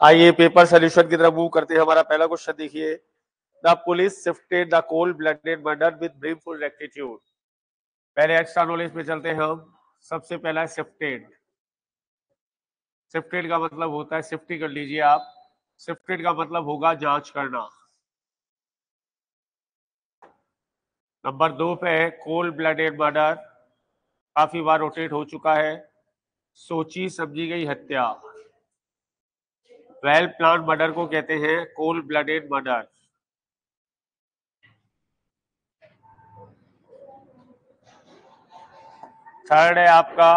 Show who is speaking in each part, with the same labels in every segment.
Speaker 1: आइए paper solution की तरफ़ मूव करते हैं। हमारा पहला क्वेश्चन देखिए। The police shifted the cold blooded murder with brieful rectitude पहले एक्स्ट्रा नॉलेज पे चलते हैं हम। सबसे पहला है शिफ्टेड शिफ्टेड का मतलब होता है शिफ्टी कर लीजिए आप। शिफ्टेड का मतलब होगा जाँच करना। नंबर दो पे है कोल्ड ब्लडेड मर्डर काफ़ी बार रोटेट हो चुका है। सोची, समझी गई हत्या। वेल प्लान मर्डर को कहते हैं कोल्ड ब्लडेड मर्डर थर्ड है आपका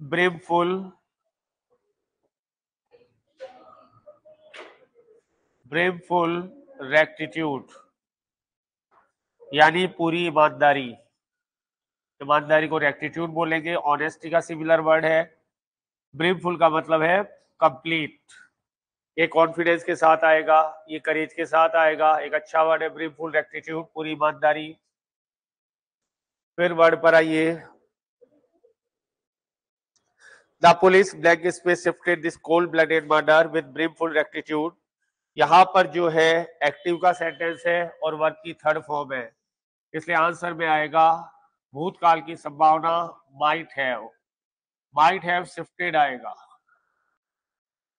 Speaker 1: ब्रिमफुल ब्रिमफुल रेक्टिट्यूड यानी पूरी ईमानदारी। ईमानदारी को रेक्टिट्यूड बोलेंगे। ऑनेस्टी का सिमिलर वर्ड है। ब्रीमफुल का मतलब है कंप्लीट। ये कॉन्फिडेंस के साथ आएगा, ये करेज के साथ आएगा। एक अच्छा वर्ड है ब्रीमफुल रेक्टिट्यूड पूरी ईमानदारी। फिर वर्ड पर आइए। The police black space shifted this cold blooded murder with brimful rectitude यहाँ पर जो है एक्टिव का सेंटेंस है और वर्ड की थर्ड फॉर्म है। इसलिए आंसर में आएगा, भूतकाल की संभावना might have might have shifted आएगा।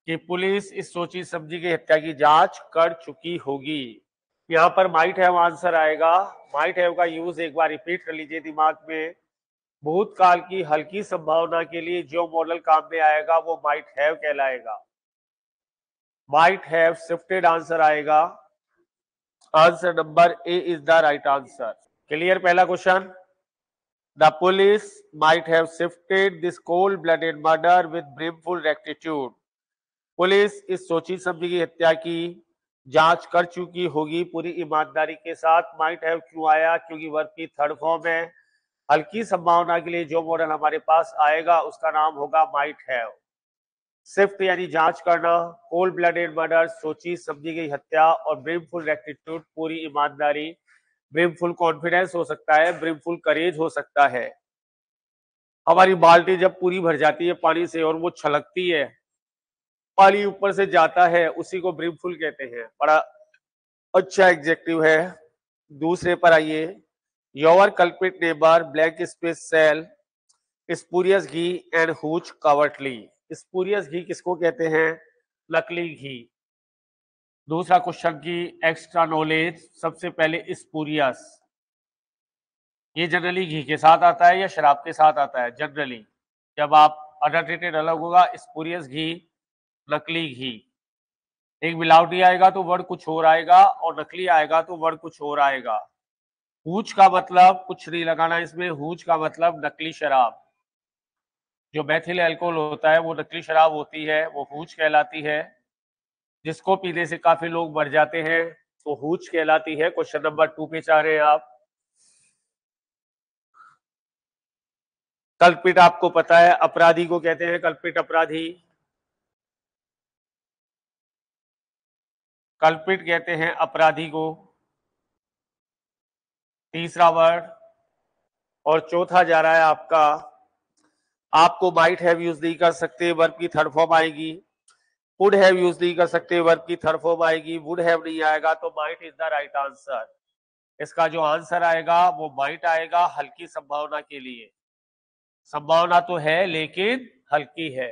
Speaker 1: कि पुलिस इस सोची सब्ज़ी की हत्या की जाँच कर चुकी होगी। यहाँ पर माइट हैव आंसर आएगा। माइट हैव का यूज़ एक बार रिपीट कर लीजिए दिमाग में। भूतकाल की हल्की संभावना के लिए जो मॉडल काम में आएगा, वो माइट हैव कहलाएगा। माइट हैव शिफ्टेड आंसर आएगा। Answer number A is the right answer clear पहला question police might have shifted this cold blooded murder with brimful rectitude police इस सोची समझी की हत्या की जाँच कर चुकी होगी। पूरी ईमानदारी के साथ माइट हैव क्यों आया? क्योंकि वर्ग की थर्ड फॉर्म है। हल्की संभावना के लिए जो मॉडल हमारे पास आएगा, उसका नाम होगा माइट हैव सिफ्ट यानी जाँच करना कोल्ड ब्लडेड मर्डर सोची समझी गई हत्या और ब्रिमफुल रेक्टिट्यूड पूरी ईमानदारी ब्रिमफुल कॉन्फिडेंस हो सकता है, ब्रिमफुल करेज हो सकता है। हमारी बाल्टी जब पूरी भर जाती है पानी से और वो छलकती है, पानी ऊपर से जाता है, उसी को ब्रिमफुल कहते हैं। बड़ा अच्छा एग्जेक्टिव है। दूसरे पर आइए। Your culprit neighbour black space sell spurious ghee and hooch covertly spurious ghee किसको कहते हैं? नकली घी दूसरा क्वेश्चन की एक्स्ट्रा नॉलेज सबसे पहले स्पूरियस ये जनरली घी के साथ आता है या शराब के साथ आता है? जनरली जब आप अडल्ट्रेटेड अलग होगा स्पूरियस घी, नकली घी। एक मिलावटी आएगा तो वर्ड कुछ और आएगा और नकली आएगा तो वर्ड कुछ और आएगा। हूच का मतलब कुछ नहीं लगाना इसमें। हूच का मतलब नकली शराब। जो मैथिल एल्कोहल होता है, वो नकली शराब होती है, वो हूच कहलाती है। जिसको पीने से काफ़ी लोग मर जाते हैं तो हूच कहलाती है। क्वेश्चन नंबर टू पे चाह रहे हैं आप। कल्पित आपको पता है, अपराधी को कहते हैं कल्पित अपराधी। कल्पित कहते हैं अपराधी को। तीसरा वर्ड, और चौथा जा रहा है आपका। आपको माइट हैव यूज़ नहीं कर सकते वर्ब की थर्ड फॉर्म आएगी। वुड हैव यूज़ नहीं कर सकते वर्ब की थर्ड फॉर्म आएगी वुड हैव नहीं आएगा तो might is the right answer इसका जो आंसर आएगा वो माइट आएगा हल्की संभावना के लिए संभावना तो है लेकिन हल्की है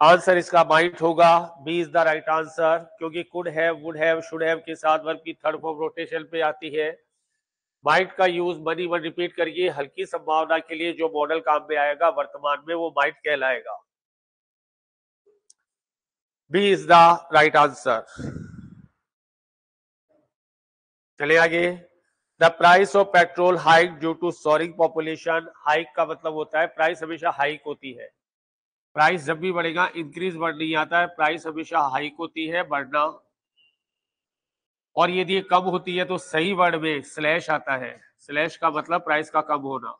Speaker 1: आंसर इसका माइट होगा B is the right answer क्योंकि could have would have should have के साथ वर्ब की थर्ड फॉर्म रोटेशन पे आती है माइट का यूज़ मनी वन रिपीट करिए हल्की संभावना के लिए जो मॉडल काम में आएगा वर्तमान में वो माइट कहलाएगा B is the right answer चले आगे। The price of petrol hike due to soaring population hike का मतलब होता है प्राइस हमेशा हाइक होती है। प्राइस जब भी बढ़ेगा इंक्रीज बढ़ नहीं आता है प्राइस हमेशा हाइक होती है, बढ़ना। और यदि कम होती है तो सही वर्ड में स्लैश आता है। स्लैश का मतलब प्राइस का कम होना।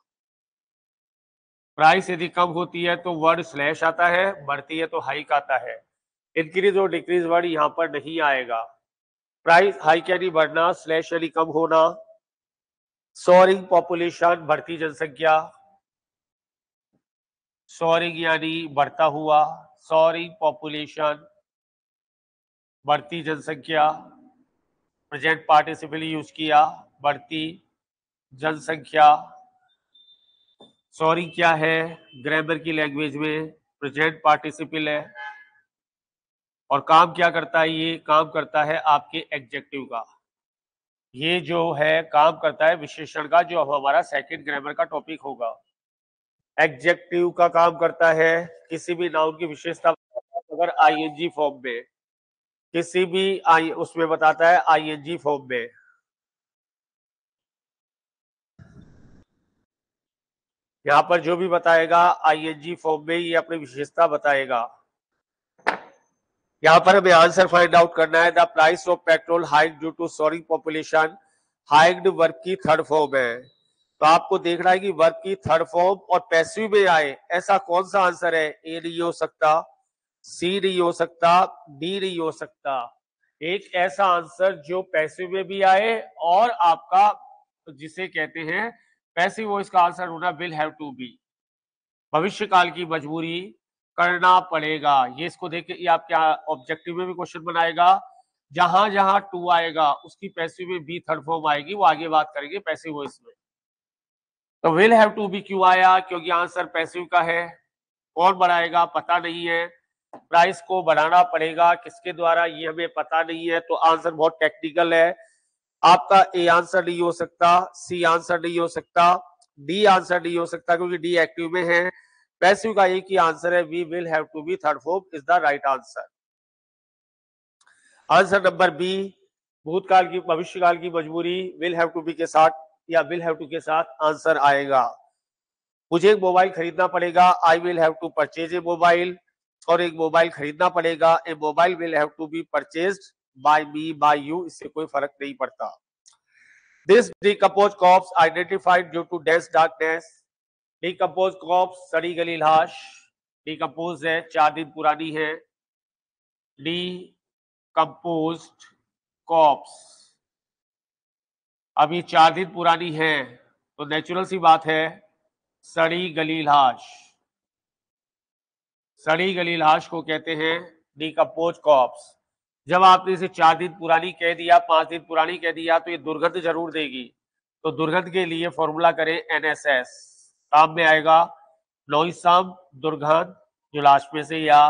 Speaker 1: प्राइस यदि कम होती है तो वर्ड स्लैश आता है, बढ़ती है तो हाइक आता है। इंक्रीज और डिक्रीज वर्ड यहाँ पर नहीं आएगा। प्राइस हाइक यानी बढ़ना, स्लैश यानी कम होना सोरिंग पॉपुलेशन बढ़ती जनसंख्या सोरिंग यानी बढ़ता हुआ सोरिंग पॉपुलेशन बढ़ती जनसंख्या प्रेजेंट पार्टिसिपल यूज़ किया, बढ़ती जनसंख्या। सॉरी क्या है? ग्रामर की लैंग्वेज में प्रेजेंट पार्टिसिपल है। और काम क्या करता है, ये काम करता है आपके एग्जेक्टिव का। ये जो है, काम करता है विशेषण का, जो हमारा सेकंड ग्रामर का टॉपिक होगा। एग्जेक्टिव का काम करता है, किसी भी नाउन की विशेषता अगर आईएनजी फॉर्म में। किसी भी आई उसमें बताता है आईएनजी फॉर्म में। यहाँ पर जो भी बताएगा आईएनजी फॉर्म में ये अपनी विशेषता बताएगा। यहाँ पर हमें आंसर फाइंड आउट करना है the price of petrol hike due to soaring population hiked verb की थर्ड फॉर्म है। तो आपको देखना है कि वर्क की थर्ड फॉर्म और पैसिव में आए, ऐसा कौन सा आंसर है? ए नहीं हो सकता सी नहीं हो सकता डी नहीं हो सकता। एक ऐसा आंसर जो पैसिव में भी आए और आपका जिसे कहते हैं पैसिव वो इसका आंसर होना विल हैव टू बी भविष्य काल की मजबूरी करना पड़ेगा। ये इसको देख के आप क्या ऑब्जेक्टिव में भी क्वेश्चन बनाएगा। जहाँ जहाँ टू आएगा, उसकी पैसिव में बी थर्ड फॉर्म आएगी, वो आगे बात करेंगे पैसिव वॉइस में। तो विल हैव टू बी क्यों आया? क्योंकि आंसर पैसिव का है। कौन बढ़ाएगा? पता नहीं है। प्राइस को बढ़ाना पड़ेगा। किसके द्वारा? ये हमें पता नहीं है। तो आंसर बहुत टेक्निकल है। आपका ए आंसर नहीं हो सकता सी आंसर नहीं हो सकता डी आंसर नहीं हो सकता, क्योंकि डी एक्टिव में है। पैसिव का एक ही आंसर है we will have to be third form is the right answer answer number B भूतकाल की, भविष्यकाल की मजबूरी विल हैव टू बी के साथ या विल हैव टू के साथ आंसर आएगा। मुझे एक मोबाइल खरीदना पड़ेगा I will have to purchase a mobile और एक मोबाइल खरीदना पड़ेगा a mobile will have to be purchased by me by you इससे कोई फ़र्क नहीं पड़ता। This decompose corpse identified due to dense darkness decompose corpse सड़ी गली लाश डिकम्पोज है, चार दिन पुरानी है। डी कंपोज कॉप्स अभी चार दिन पुरानी है तो नेचुरल सी बात है, सड़ी गली लाश। सड़ी गली लाश को कहते हैं डिकम्पोज कॉप्स जब आपने इसे चार दिन पुरानी कह दिया, पाँच दिन पुरानी कह दिया तो ये दुर्गंध ज़रूर देगी। तो दुर्गंध के लिए फॉर्मूला करें एनएसएस काम में आएगा। नोइसम दुर्गंध जो लाश में से या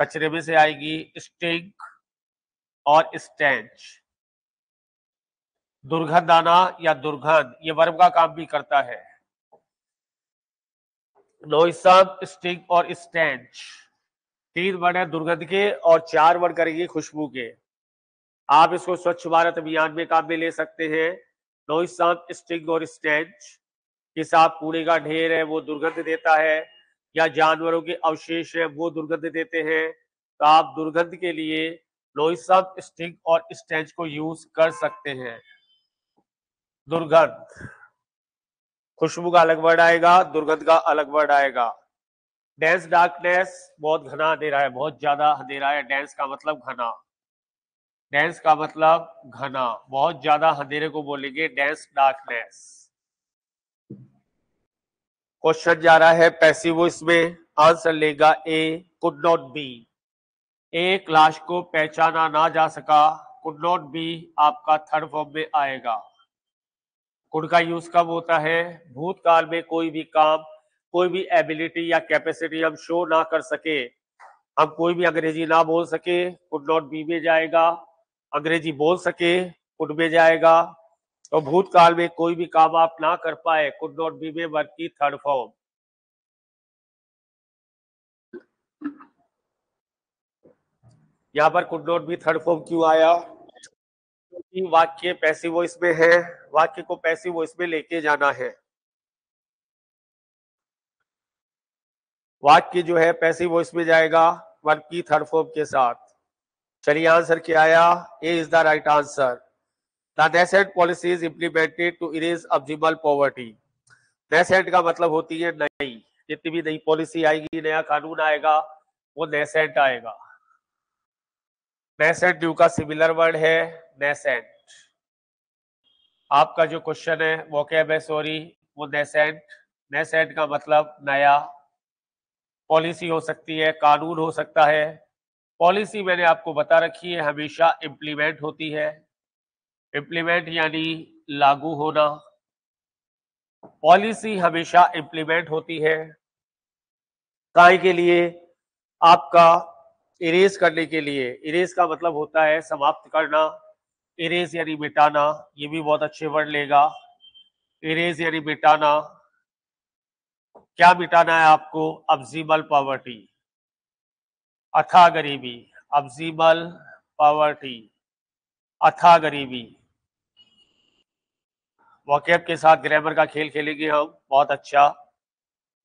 Speaker 1: कचरे में से आएगी। स्टिंक और स्टेंच। दुर्गंध आना या दुर्गंध, ये वर्ब का काम भी करता है। नोइसम स्टिंक और स्टेंच। तीन वर्ड है दुर्गंध के और चार वर्ड करेंगे खुशबू के। आप इसको स्वच्छ भारत अभियान में काम में ले सकते हैं। नोइसम स्टिंग और स्टेंच। किस आप कूड़े का ढेर है, वो दुर्गंध देता है, या जानवरों के अवशेष है, वो दुर्गंध देते हैं तो आप दुर्गंध के लिए नोइसम स्टिंग और स्टेंच को यूज़ कर सकते हैं। दुर्गंध। खुशबू का अलग वर्ड आएगा, दुर्गंध का अलग वर्ड आएगा। डेंस डार्कनेस बहुत घना अंधेरा है, बहुत ज़्यादा अंधेरा है। डेंस का मतलब घना। डेंस का मतलब घना। बहुत ज़्यादा अंधेरे को बोलेंगे डेंस डार्कनेस क्वेश्चन जा रहा है पैसिव इसमें आंसर लेगा ए कुड नॉट बी एक लाश को पहचाना ना जा सका कुड नॉट बी आपका थर्ड फॉर्म में आएगा। कुड का यूज़ कब होता है? भूतकाल में कोई भी काम, कोई भी एबिलिटी या कैपेसिटी हम शो ना कर सके। हम कोई भी अंग्रेज़ी ना बोल सके कुड नॉट बी में जाएगा। अंग्रेज़ी बोल सके कुड में जाएगा। तो भूतकाल में कोई भी काम आप ना कर पाए कुड नॉट बी में वर्क की थर्ड फॉर्म यहाँ पर could not be third form क्यों आया? क्योंकि वाक्य पैसिव वॉइस में है, वाक्य को पैसिव वॉइस में लेके जाना है। वाक्य जो है पैसिव वॉइस में जाएगा वर्ब की थर्ड फॉर्म के साथ। चलिए आंसर क्या आया? A is the right answer the nascent policy is implemented to erase abysmal poverty nascent का मतलब होती है नई जितनी भी नई पॉलिसी आएगी, नया कानून आएगा, वो नेसेंट आएगा। नेसेंट ड्यू का सिमिलर वर्ड है नेसेंट आपका जो क्वेश्चन है, वो क्या है? सॉरी वो नेसेंट नेसेंट का मतलब नया पॉलिसी हो सकती है, कानून हो सकता है। पॉलिसी मैंने आपको बता रखी है, हमेशा इम्प्लीमेंट होती है। इम्प्लीमेंट यानी लागू होना। पॉलिसी हमेशा इम्प्लीमेंट होती है। काय के लिए? आपका इरेज करने के लिए। इरेज का मतलब होता है समाप्त करना। इरेज यानी मिटाना, ये भी बहुत अच्छे वर्ड लेगा। इरेज यानी मिटाना। क्या मिटाना है आपको? अब्जीबल पॉवर्टी अथा गरीबी अब्जीबल पॉवर्टी अथा गरीबी वॉकेब के साथ ग्रामर का खेल खेलेंगे हम, बहुत अच्छा।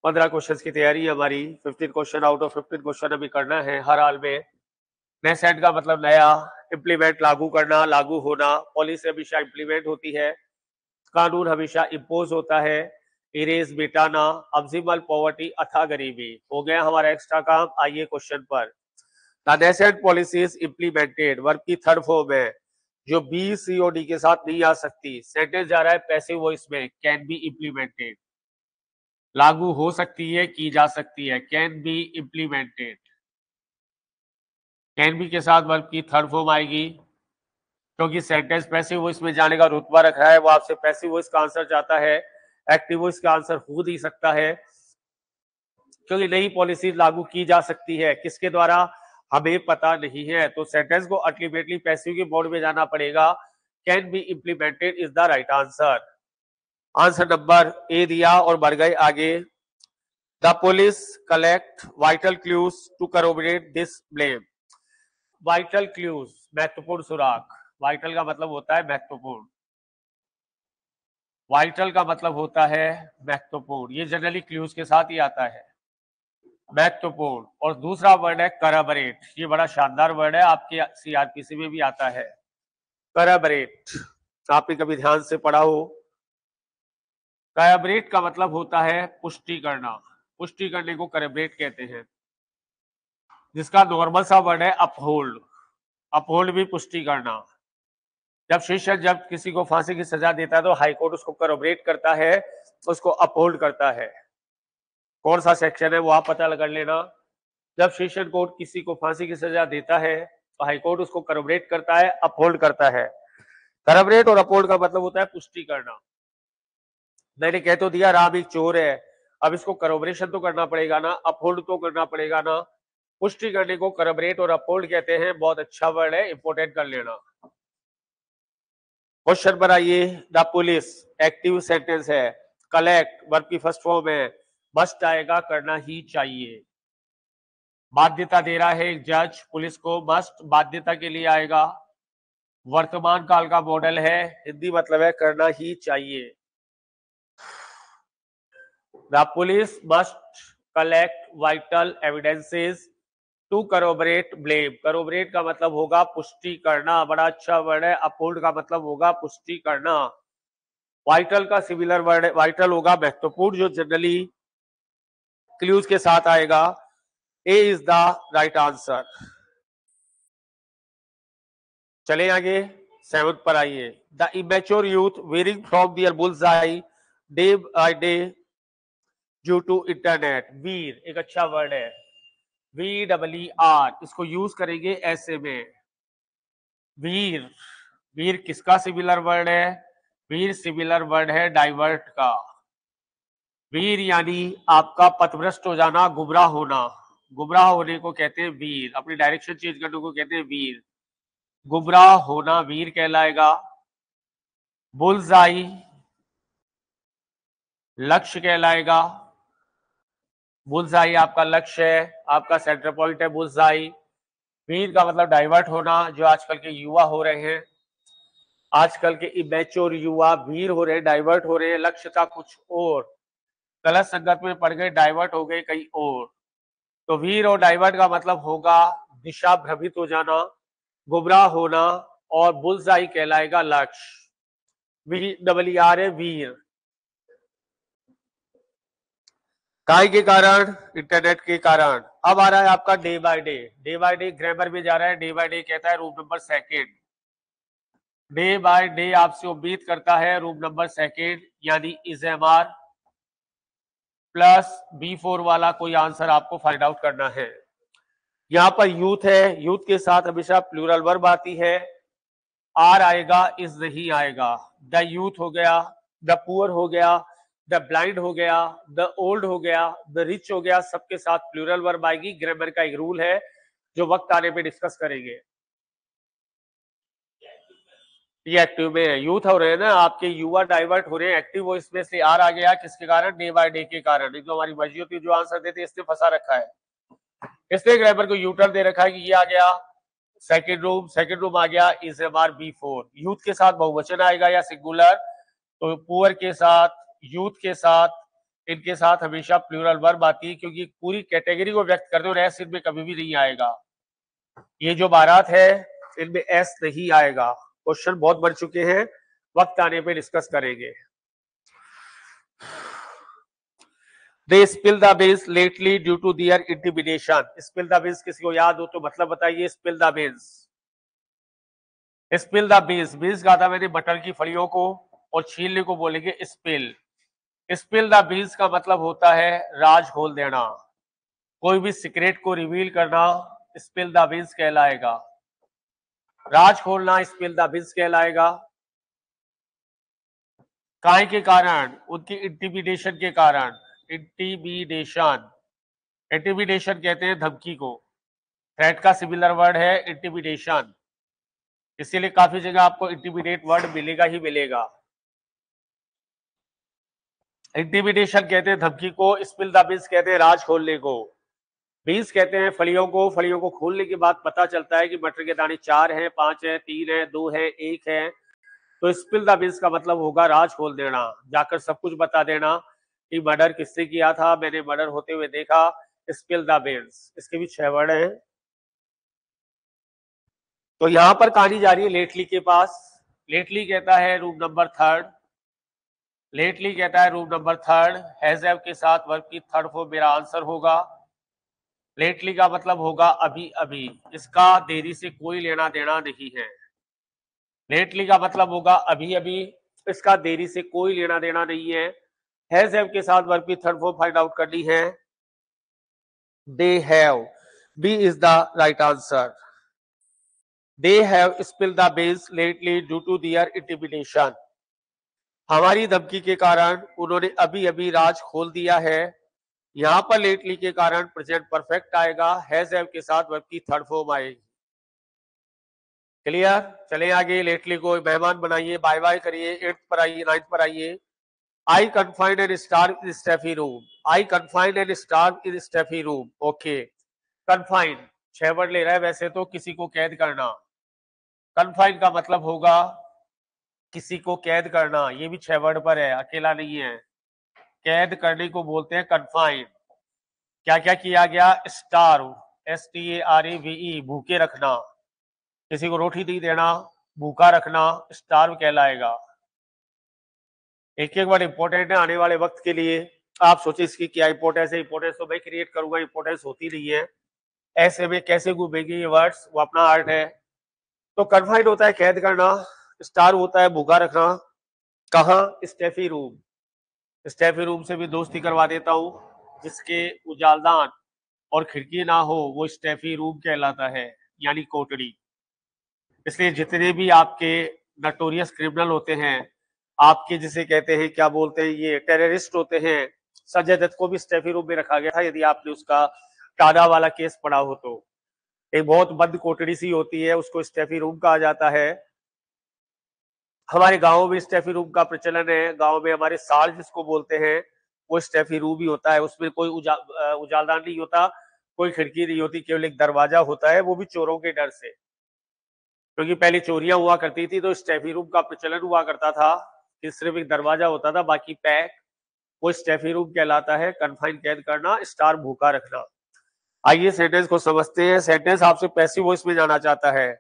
Speaker 1: पंद्रह क्वेश्चंस की तैयारी है हमारी fifteen question out of fifteen question अभी करना है हर हाल में। नए सेट का मतलब नया इम्प्लीमेंट लागू करना, लागू होना पॉलिसी हमेशा इम्प्लीमेंट होती है। कानून हमेशा इम्पोज होता है इरेज मिटाना अब्जिमल पॉवर्टी अथा गरीबी हो गया हमारा एक्स्ट्रा काम, आइए क्वेश्चन पर। नेसेंट पॉलिसीज़ इम्प्लीमेंटेड वर्क की थर्ड फॉर्म है जो बी सीओडी के साथ नहीं आ सकती सेंटेंस जा रहा है पैसिव वॉइस में कैन बी इम्प्लीमेंटेड लागू हो सकती है, की जा सकती है can be implemented can be के साथ वर्ब की थर्ड फॉर्म आएगी, क्योंकि सेंटेंस पैसे वो इसमें जाने का रुतबा रख रहा है, वो आपसे पैसे वो इसका आंसर चाहता है एक्टिव वॉइस का आंसर हो नहीं सकता है, क्योंकि नई पॉलिसी लागू की जा सकती है, किसके द्वारा? हमें पता नहीं है तो सेंटेंस को अल्टीमेटली पैसिव के मोड में जाना पड़ेगा। Can be implemented is the right answer answer number A दिया और बढ़ गए आगे। The police collect vital clues to corroborate this blame vital clues महत्वपूर्ण सुराग। वाइटल का मतलब होता है महत्वपूर्ण। वाइटल का मतलब होता है महत्वपूर्ण। ये जनरली क्लूज के साथ ही आता है। महत्वपूर्ण। और दूसरा वर्ड है करबरेट ये बड़ा शानदार वर्ड है, आपके सीआरपीसी में भी आता है। करबरेट आपने कभी ध्यान से पढ़ा हो। करबरेट का मतलब होता है पुष्टि करना। पुष्टि करने को करबरेट कहते हैं। जिसका नॉर्मल सा वर्ड है अपहोल्ड अपहोल्ड भी पुष्टि करना। जब शिष्य जब किसी को फांसी की सजा देता है तो हाईकोर्ट उसको करबरेट करता है, उसको अपहोल्ड करता है। कौन सा सेक्शन है, वो आप पता लगा लेना। जब सेशन कोर्ट किसी को फांसी की सजा देता है तो हाईकोर्ट उसको करबरेट करता है अपहोल्ड करता है। करबरेट और अपहोल्ड का मतलब होता है पुष्टि करना। मैंने कह तो दिया, राम एक चोर है, अब इसको करबरेशन तो करना पड़ेगा ना अपहोल्ड तो करना पड़ेगा ना। पुष्टि करने को करबरेट और अपहोल्ड कहते हैं, बहुत अच्छा वर्ड है इंपोर्टेंट कर लेना। क्वेश्चन आइए द पुलिस एक्टिव सेंटेंस है कलेक्ट वर्ब की फ़र्स्ट फॉर्म है। मस्ट आएगा करना ही चाहिए। बाध्यता दे रहा है एक जज, पुलिस को मस्ट बाध्यता के लिए आएगा। वर्तमान काल का मॉडल है, हिंदी मतलब है करना ही चाहिए। The police must collect vital evidences to corroborate blame. Corroborate का मतलब होगा पुष्टि करना, बड़ा अच्छा वर्ड है अपोल्ड का मतलब होगा पुष्टि करना। वाइटल का सिमिलर वर्ड, वाइटल होगा महत्वपूर्ण, जो जनरली क्लूज के साथ आएगा। A is the right answer चले आगे। सेवंथ पर आइए। The immature youth veering from their bull's eye day by day due to internet veer एक अच्छा वर्ड है। वी डबली आर इसको यूज़ करेंगे ऐसे में। वीर वीर किसका सिमिलर वर्ड है? वीर सिमिलर वर्ड है डाइवर्ट का। वीर यानी आपका पथभ्रष्ट हो जाना, गुमराह होना। गुमराह होने को कहते हैं वीर। अपनी डायरेक्शन चेंज करने को कहते हैं वीर। गुमराह होना वीर कहलाएगा। बुलजाई लक्ष्य कहलाएगा। बुलजाई आपका लक्ष्य है, आपका सेंटर पॉइंट है बुलजाई। वीर का मतलब डाइवर्ट होना, जो आजकल के युवा हो रहे हैं। आजकल के इमेच्योर युवा वीर हो रहे हैं डाइवर्ट हो रहे हैं, लक्ष्य का कुछ और। गलत संगत में पड़ गए डाइवर्ट हो गए कहीं और। तो वीर और डाइवर्ट का मतलब होगा दिशा भ्रमित हो जाना, गुमराह होना और बुलजाई कहलाएगा लक्ष्य। डबल आर है वीर। काय के कारण इंटरनेट के कारण। अब आ रहा है आपका day by day day by day grammar में जा रहा है डे बाय डे कहता है room number second day by day आपसे उम्मीद करता है रूम नंबर सेकेंड यानी is am are plus B four वाला कोई आंसर आपको फाइंड आउट करना है। यहाँ पर यूथ है। यूथ के साथ हमेशा प्लूरल वर्ब आती है। आर आएगा इज़ नहीं आएगा। द यूथ हो गया द पुअर हो गया द ब्लाइंड हो गया द ओल्ड हो गया द रिच हो गया, सबके साथ प्लूरल वर्ब आएगी। ग्रामर का एक रूल है, जो वक्त आने पे डिस्कस करेंगे। ये एक्टिव में है। यूथ हो रहे हैं ना, आपके युवा डाइवर्ट हो रहे हैं एक्टिव वॉइस में से आर आ गया, किसके कारण? डे बाय डे के कारण। जो हमारी मर्ज़ी होती है जो आंसर देते इसने फंसा रखा है। इसलिए ग्रामर को यूटर्न दे रखा है कि ये आ गया। सेकेंड रूम सेकेंड रूम आ गया is am are B four youth के साथ बहुवचन आएगा या सिंगुलर तो पुअर के साथ यूथ के साथ, इनके साथ हमेशा प्लूरल वर्ब आती है, क्योंकि पूरी कैटेगरी को व्यक्त करते हो एस इनमें कभी भी नहीं आएगा। ये जो बारात है, इनमें एस नहीं आएगा। क्वेश्चन बहुत बढ़ चुके हैं, वक्त आने पे डिस्कस करेंगे। They spill the beans lately due to their intimidation spill the beans किसी को याद हो तो मतलब बताइए spill the beans spill the beans beans कहा था मैंने मटर की फलियों को और छीलने को बोलेंगे स्पिल स्पिल द बीज का मतलब होता है राज खोल देना। कोई भी सीक्रेट को रिवील करना स्पिल द बीज कहलाएगा। राज खोलना स्पिल द बीज कहलाएगा। काय के कारण? उनकी इंटिमिडेशन के कारण। इंटिमिडेशन इंटिमिडेशन कहते हैं धमकी को। थ्रेट का सिमिलर वर्ड है इंटिमिडेशन इसीलिए काफ़ी जगह आपको इंटिमिडेट वर्ड मिलेगा ही मिलेगा। इंटिमिडेशन कहते हैं धमकी को। स्पिल द बीज कहते हैं राज खोलने को। बीज कहते हैं, फलियों को फलियों को खोलने के बाद पता चलता है कि मटर के दाने चार हैं, पाँच हैं, तीन है, दो है, एक है। तो स्पिल द बीज का मतलब होगा राज खोल देना, जाकर सब कुछ बता देना कि मर्डर किसने किया था, मैंने मर्डर होते हुए देखा स्पिल द बीज इसके भी छह वर्ड हैं। तो यहाँ पर कहानी जा रही है लेटली के पास। लेटली कहता है रूम नंबर थर्ड। लेटली कहता है रूम नंबर थर्ड। हैजेव के साथ वर्ग की थर्ड फॉर्म मेरा आंसर होगा। लेटली का मतलब होगा अभी अभी। इसका देरी से कोई लेना देना नहीं है। लेटली का मतलब होगा अभी अभी। इसका देरी से कोई लेना देना नहीं है। हैजेव के साथ वर्ग की थर्ड फॉर्म फाइंड आउट करनी है। They have B is the right answer they have spill the beans lately due to their intimidation हमारी धमकी के कारण उन्होंने अभी अभी राज खोल दिया है। यहाँ पर लेटली के कारण प्रेजेंट परफेक्ट आएगा हैज़ हैव के साथ वर्ब की थर्ड फॉर्म आएगी। क्लियर चले आगे, लेटली को मेहमान बनाइए बाय बाय करिए एट्थ पर आइए नाइन्थ पर आइए। I confined and starve in stuffy room I confined and starve in stuffy room okay confined छह वर्ड ले रहा है वैसे तो किसी को कैद करना। कन्फाइंड का मतलब होगा किसी को कैद करना। ये भी छह वर्ड पर है, अकेला नहीं है। कैद करने को बोलते हैं कन्फाइन क्या क्या किया गया? Starve S T A R A V E भूखे रखना। किसी को रोटी नहीं देना, भूखा रखना स्टार कहलाएगा। एक एक वर्ड इंपॉर्टेंट है आने वाले वक्त के लिए। आप सोचे इसकी क्या इंपॉर्टेंस है। इंपॉर्टेंस तो मैं क्रिएट करूँगा इंपॉर्टेंस होती नहीं है। ऐसे में कैसे घूमेंगे ये वर्ड्स वो अपना आर्ट है। तो कन्फाइंड होता है, कैद करना। स्टार होता है, भूखा रखना। कहा? स्टेफी रूम स्टेफी रूम से भी दोस्ती करवा देता हूँ, जिसके उजालदान और खिड़की ना हो, वो स्टेफी रूम कहलाता है, यानी कोटड़ी इसलिए जितने भी आपके नटोरियस क्रिमिनल होते हैं, आपके जिसे कहते हैं, क्या बोलते हैं, ये टेररिस्ट होते हैं, संजय दत्त को भी स्टेफी रूम में रखा गया था, यदि आपने उसका टाडा वाला केस पढ़ा हो तो। एक बहुत बंद कोटड़ी सी होती है, उसको स्टेफी रूम कहा जाता है हमारे गाँव में स्टेफी रूम का प्रचलन है गाँव में हमारे साल जिसको बोलते हैं वो स्टेफी रूम ही होता है उसमें कोई उजा, उजालदार नहीं होता कोई खिड़की नहीं होती केवल एक दरवाज़ा होता है वो भी चोरों के डर से। क्योंकि पहले चोरियाँ हुआ करती थी तो स्टेफी रूम का प्रचलन हुआ करता था कि सिर्फ़ एक दरवाज़ा होता था बाकी पैक वो स्टेफी रूम कहलाता है कन्फाइन कैद करना स्टार भूखा रखना। आइए सेंटेंस को समझते हैं सेंटेंस आपसे पैसिव वॉइस में जाना चाहता है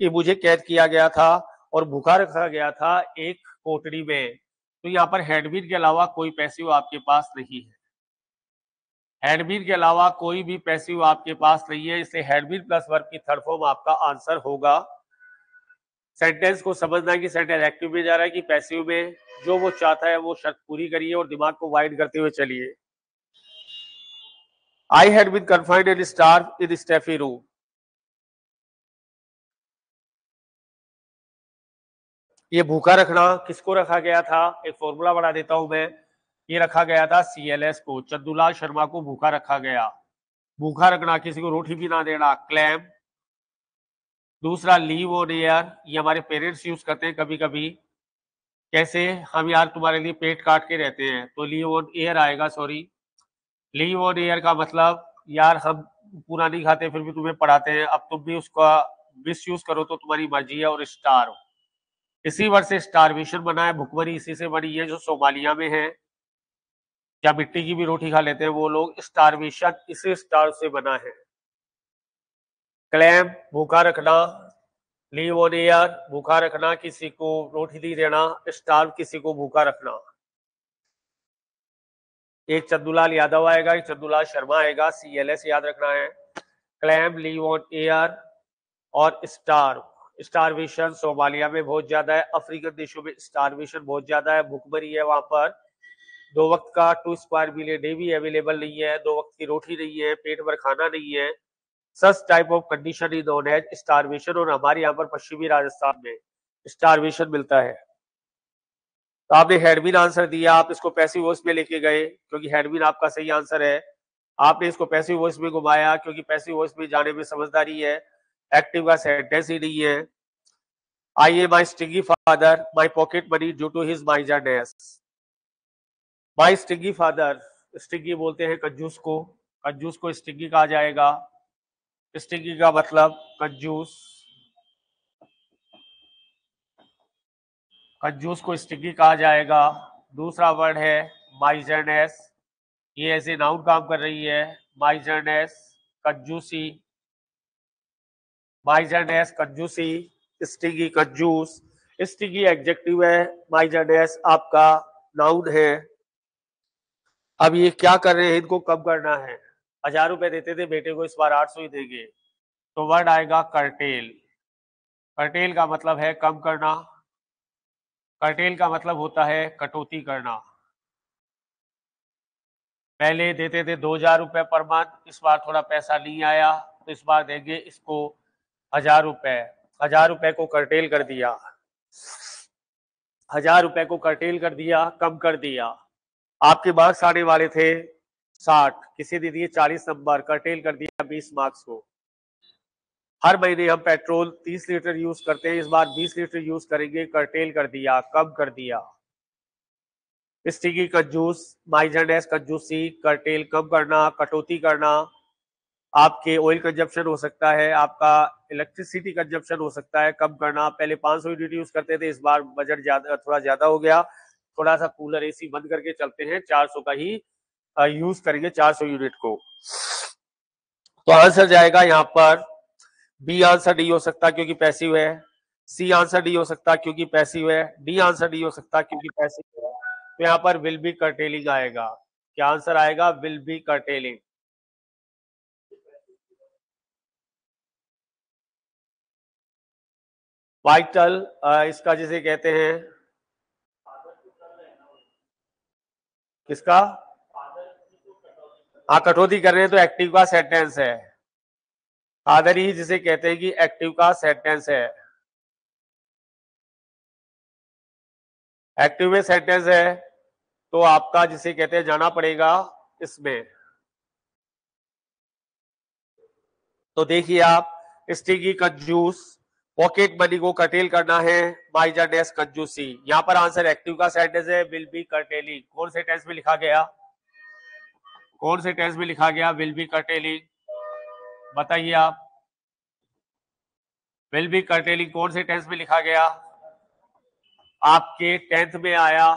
Speaker 1: कि मुझे कैद किया गया था और भूखा रखा गया था एक कोटड़ी में तो यहाँ पर हेडबीन के अलावा कोई पैसिव आपके पास नहीं है। हेडबीन के अलावा कोई भी पैसिव आपके पास नहीं है, इसलिए हेडबीन प्लस वर्ब की थर्ड फॉर्म आपका आंसर होगा। सेंटेंस को समझना कि सेंटेंस एक्टिव में जा रहा है कि पैसिव में, जो वो चाहता है वो शर्त पूरी करिए और दिमाग को वाइड करते हुए चलिए। I had been confined in starve in stuffy room ये भूखा रखना किसको रखा गया था? एक फॉर्मूला बना देता हूँ मैं। ये रखा गया था सीएलएस को। चंदूलाल शर्मा को भूखा रखा गया। भूखा रखना किसी को रोटी भी ना देना। क्लैम दूसरा लीव ऑन एयर ये हमारे पेरेंट्स यूज़ करते हैं कभी कभी कैसे? हम यार तुम्हारे लिए पेट काट के रहते हैं। तो लीव ऑन एयर आएगा सॉरी लीव ऑन एयर का मतलब यार हम पूरा नहीं खाते, फिर भी तुम्हें पढ़ाते हैं। अब तुम भी उसका मिस यूज़ करो तो तुम्हारी मर्ज़ी है और स्टार हो। इसी वर्ष से स्टारवेशन बना है, भुखमरी इसी से बनी है, जो सोमालिया में है। या मिट्टी की भी रोटी खा लेते हैं वो लोग स्टारवेशन इसी स्टार से बना है। क्लैम भूखा रखना लीव ऑन एयर भूखा रखना, किसी को रोटी नहीं देना स्टार किसी को भूखा रखना। एक चंदूलाल यादव आएगा, एक चंदूलाल शर्मा आएगा सी एल एस याद रखना है। क्लैम लीव ऑन एयर और स्टार स्टारवेशन, सोमालिया में बहुत ज़्यादा है, अफ्रीकन देशों में स्टारवेशन बहुत ज़्यादा है भुखमरी है वहाँ पर। दो वक्त का टू स्क्वायर मील डे भी अवेलेबल नहीं है, दो वक्त की रोटी नहीं है, पेट भर खाना नहीं है। Such type of condition is known as starvation और हमारे यहाँ पर पश्चिमी राजस्थान में स्टारवेशन मिलता है। तो आपने हेडविन आंसर दिया, आप इसको पैसिव वॉइस में लेके गए, क्योंकि हेडविन आपका सही आंसर है। आपने इसको पैसिव वॉइस में घुमाया, क्योंकि पैसिव वॉइस में जाने में समझदारी है। एक्टिव का सेंटेंस ही नहीं है। I a my stingy father my pocket money due to his miserliness my stingy father stingy बोलते हैं कंजूस को। कंजूस को स्टिंगी कहा जाएगा। स्टिंगी का मतलब कंजूस। कंजूस को स्टिंगी कहा जाएगा। दूसरा वर्ड है माइजरनेस ये ऐसे नाउन काम कर रही है। माइजरनेस कंजूसी। माइजरनेस कंजूसी स्टिगी कंजूस स्टिगी एग्जेक्टिव है माइजरनेस आपका नाउन है। अब ये क्या कर रहे हैं? इनको कम करना है? हज़ार रुपए देते थे, बेटे को इस बार आठ सौ ही देंगे। तो वर्ड आएगा कर्टेल कर्टेल का मतलब है कम करना। कर्टेल का मतलब होता है कटौती करना। पहले देते थे दो हज़ार रुपए पर मंथ इस बार थोड़ा पैसा नहीं आया तो इस बार देंगे इसको हज़ार रुपए हज़ार रुपए को कर्टेल कर दिया। हज़ार रुपए को कर्टेल कर दिया, कम कर दिया। आपके मार्क्स आने वाले थे साठ, किसी ने दिए चालीस नंबर कर्टेल कर दिया बीस मार्क्स को। हर महीने हम पेट्रोल तीस लीटर यूज़ करते हैं, इस बार बीस लीटर यूज़ करेंगे कर्टेल कर दिया, कम कर दिया। स्टिकी कंजूस माइजरनेस कंजूसी कर्टेल कम करना, कटौती करना। आपके ऑयल कंजप्शन हो सकता है, आपका इलेक्ट्रिसिटी कंजप्शन हो सकता है। कम करना? पहले 500 यूनिट यूज़ करते थे, इस बार बजट ज़्यादा, थोड़ा ज़्यादा हो गया। थोड़ा सा कूलर एसी बंद करके चलते हैं 400 का ही यूज़ करेंगे 400 यूनिट को। तो आंसर जाएगा यहाँ पर बी आंसर डी हो सकता क्योंकि पैसिव है। सी आंसर डी हो सकता क्योंकि पैसिव है। डी आंसर डी हो सकता क्योंकि पैसिव है। तो यहाँ पर विल बी कर्टेलिंग आएगा। क्या आंसर आएगा? विल बी कर्टेलिंग वाइटल इसका जिसे कहते हैं। किसका? हाँ कटौती कर रहे हैं तो एक्टिव का सेंटेंस है। फादर ही जिसे कहते हैं कि एक्टिव का सेंटेंस है। एक्टिव में सेंटेंस है तो आपका जिसे कहते हैं जाना पड़ेगा इसमें। तो देखिए आप स्टिगी कंजूस पॉकेट मनी को कटेल करना है माइजा डेस कंजूसी यहाँ पर आंसर एक्टिव का सेंटेंस है विल बी कर्टेलिंग कौन से टेंस में लिखा गया? कौन से टेंस में लिखा गया विल बी कर्टेलिंग बताइए आप। विल बी कर्टेलिंग कौन से टेंस में लिखा गया? आपके टेंथ में आया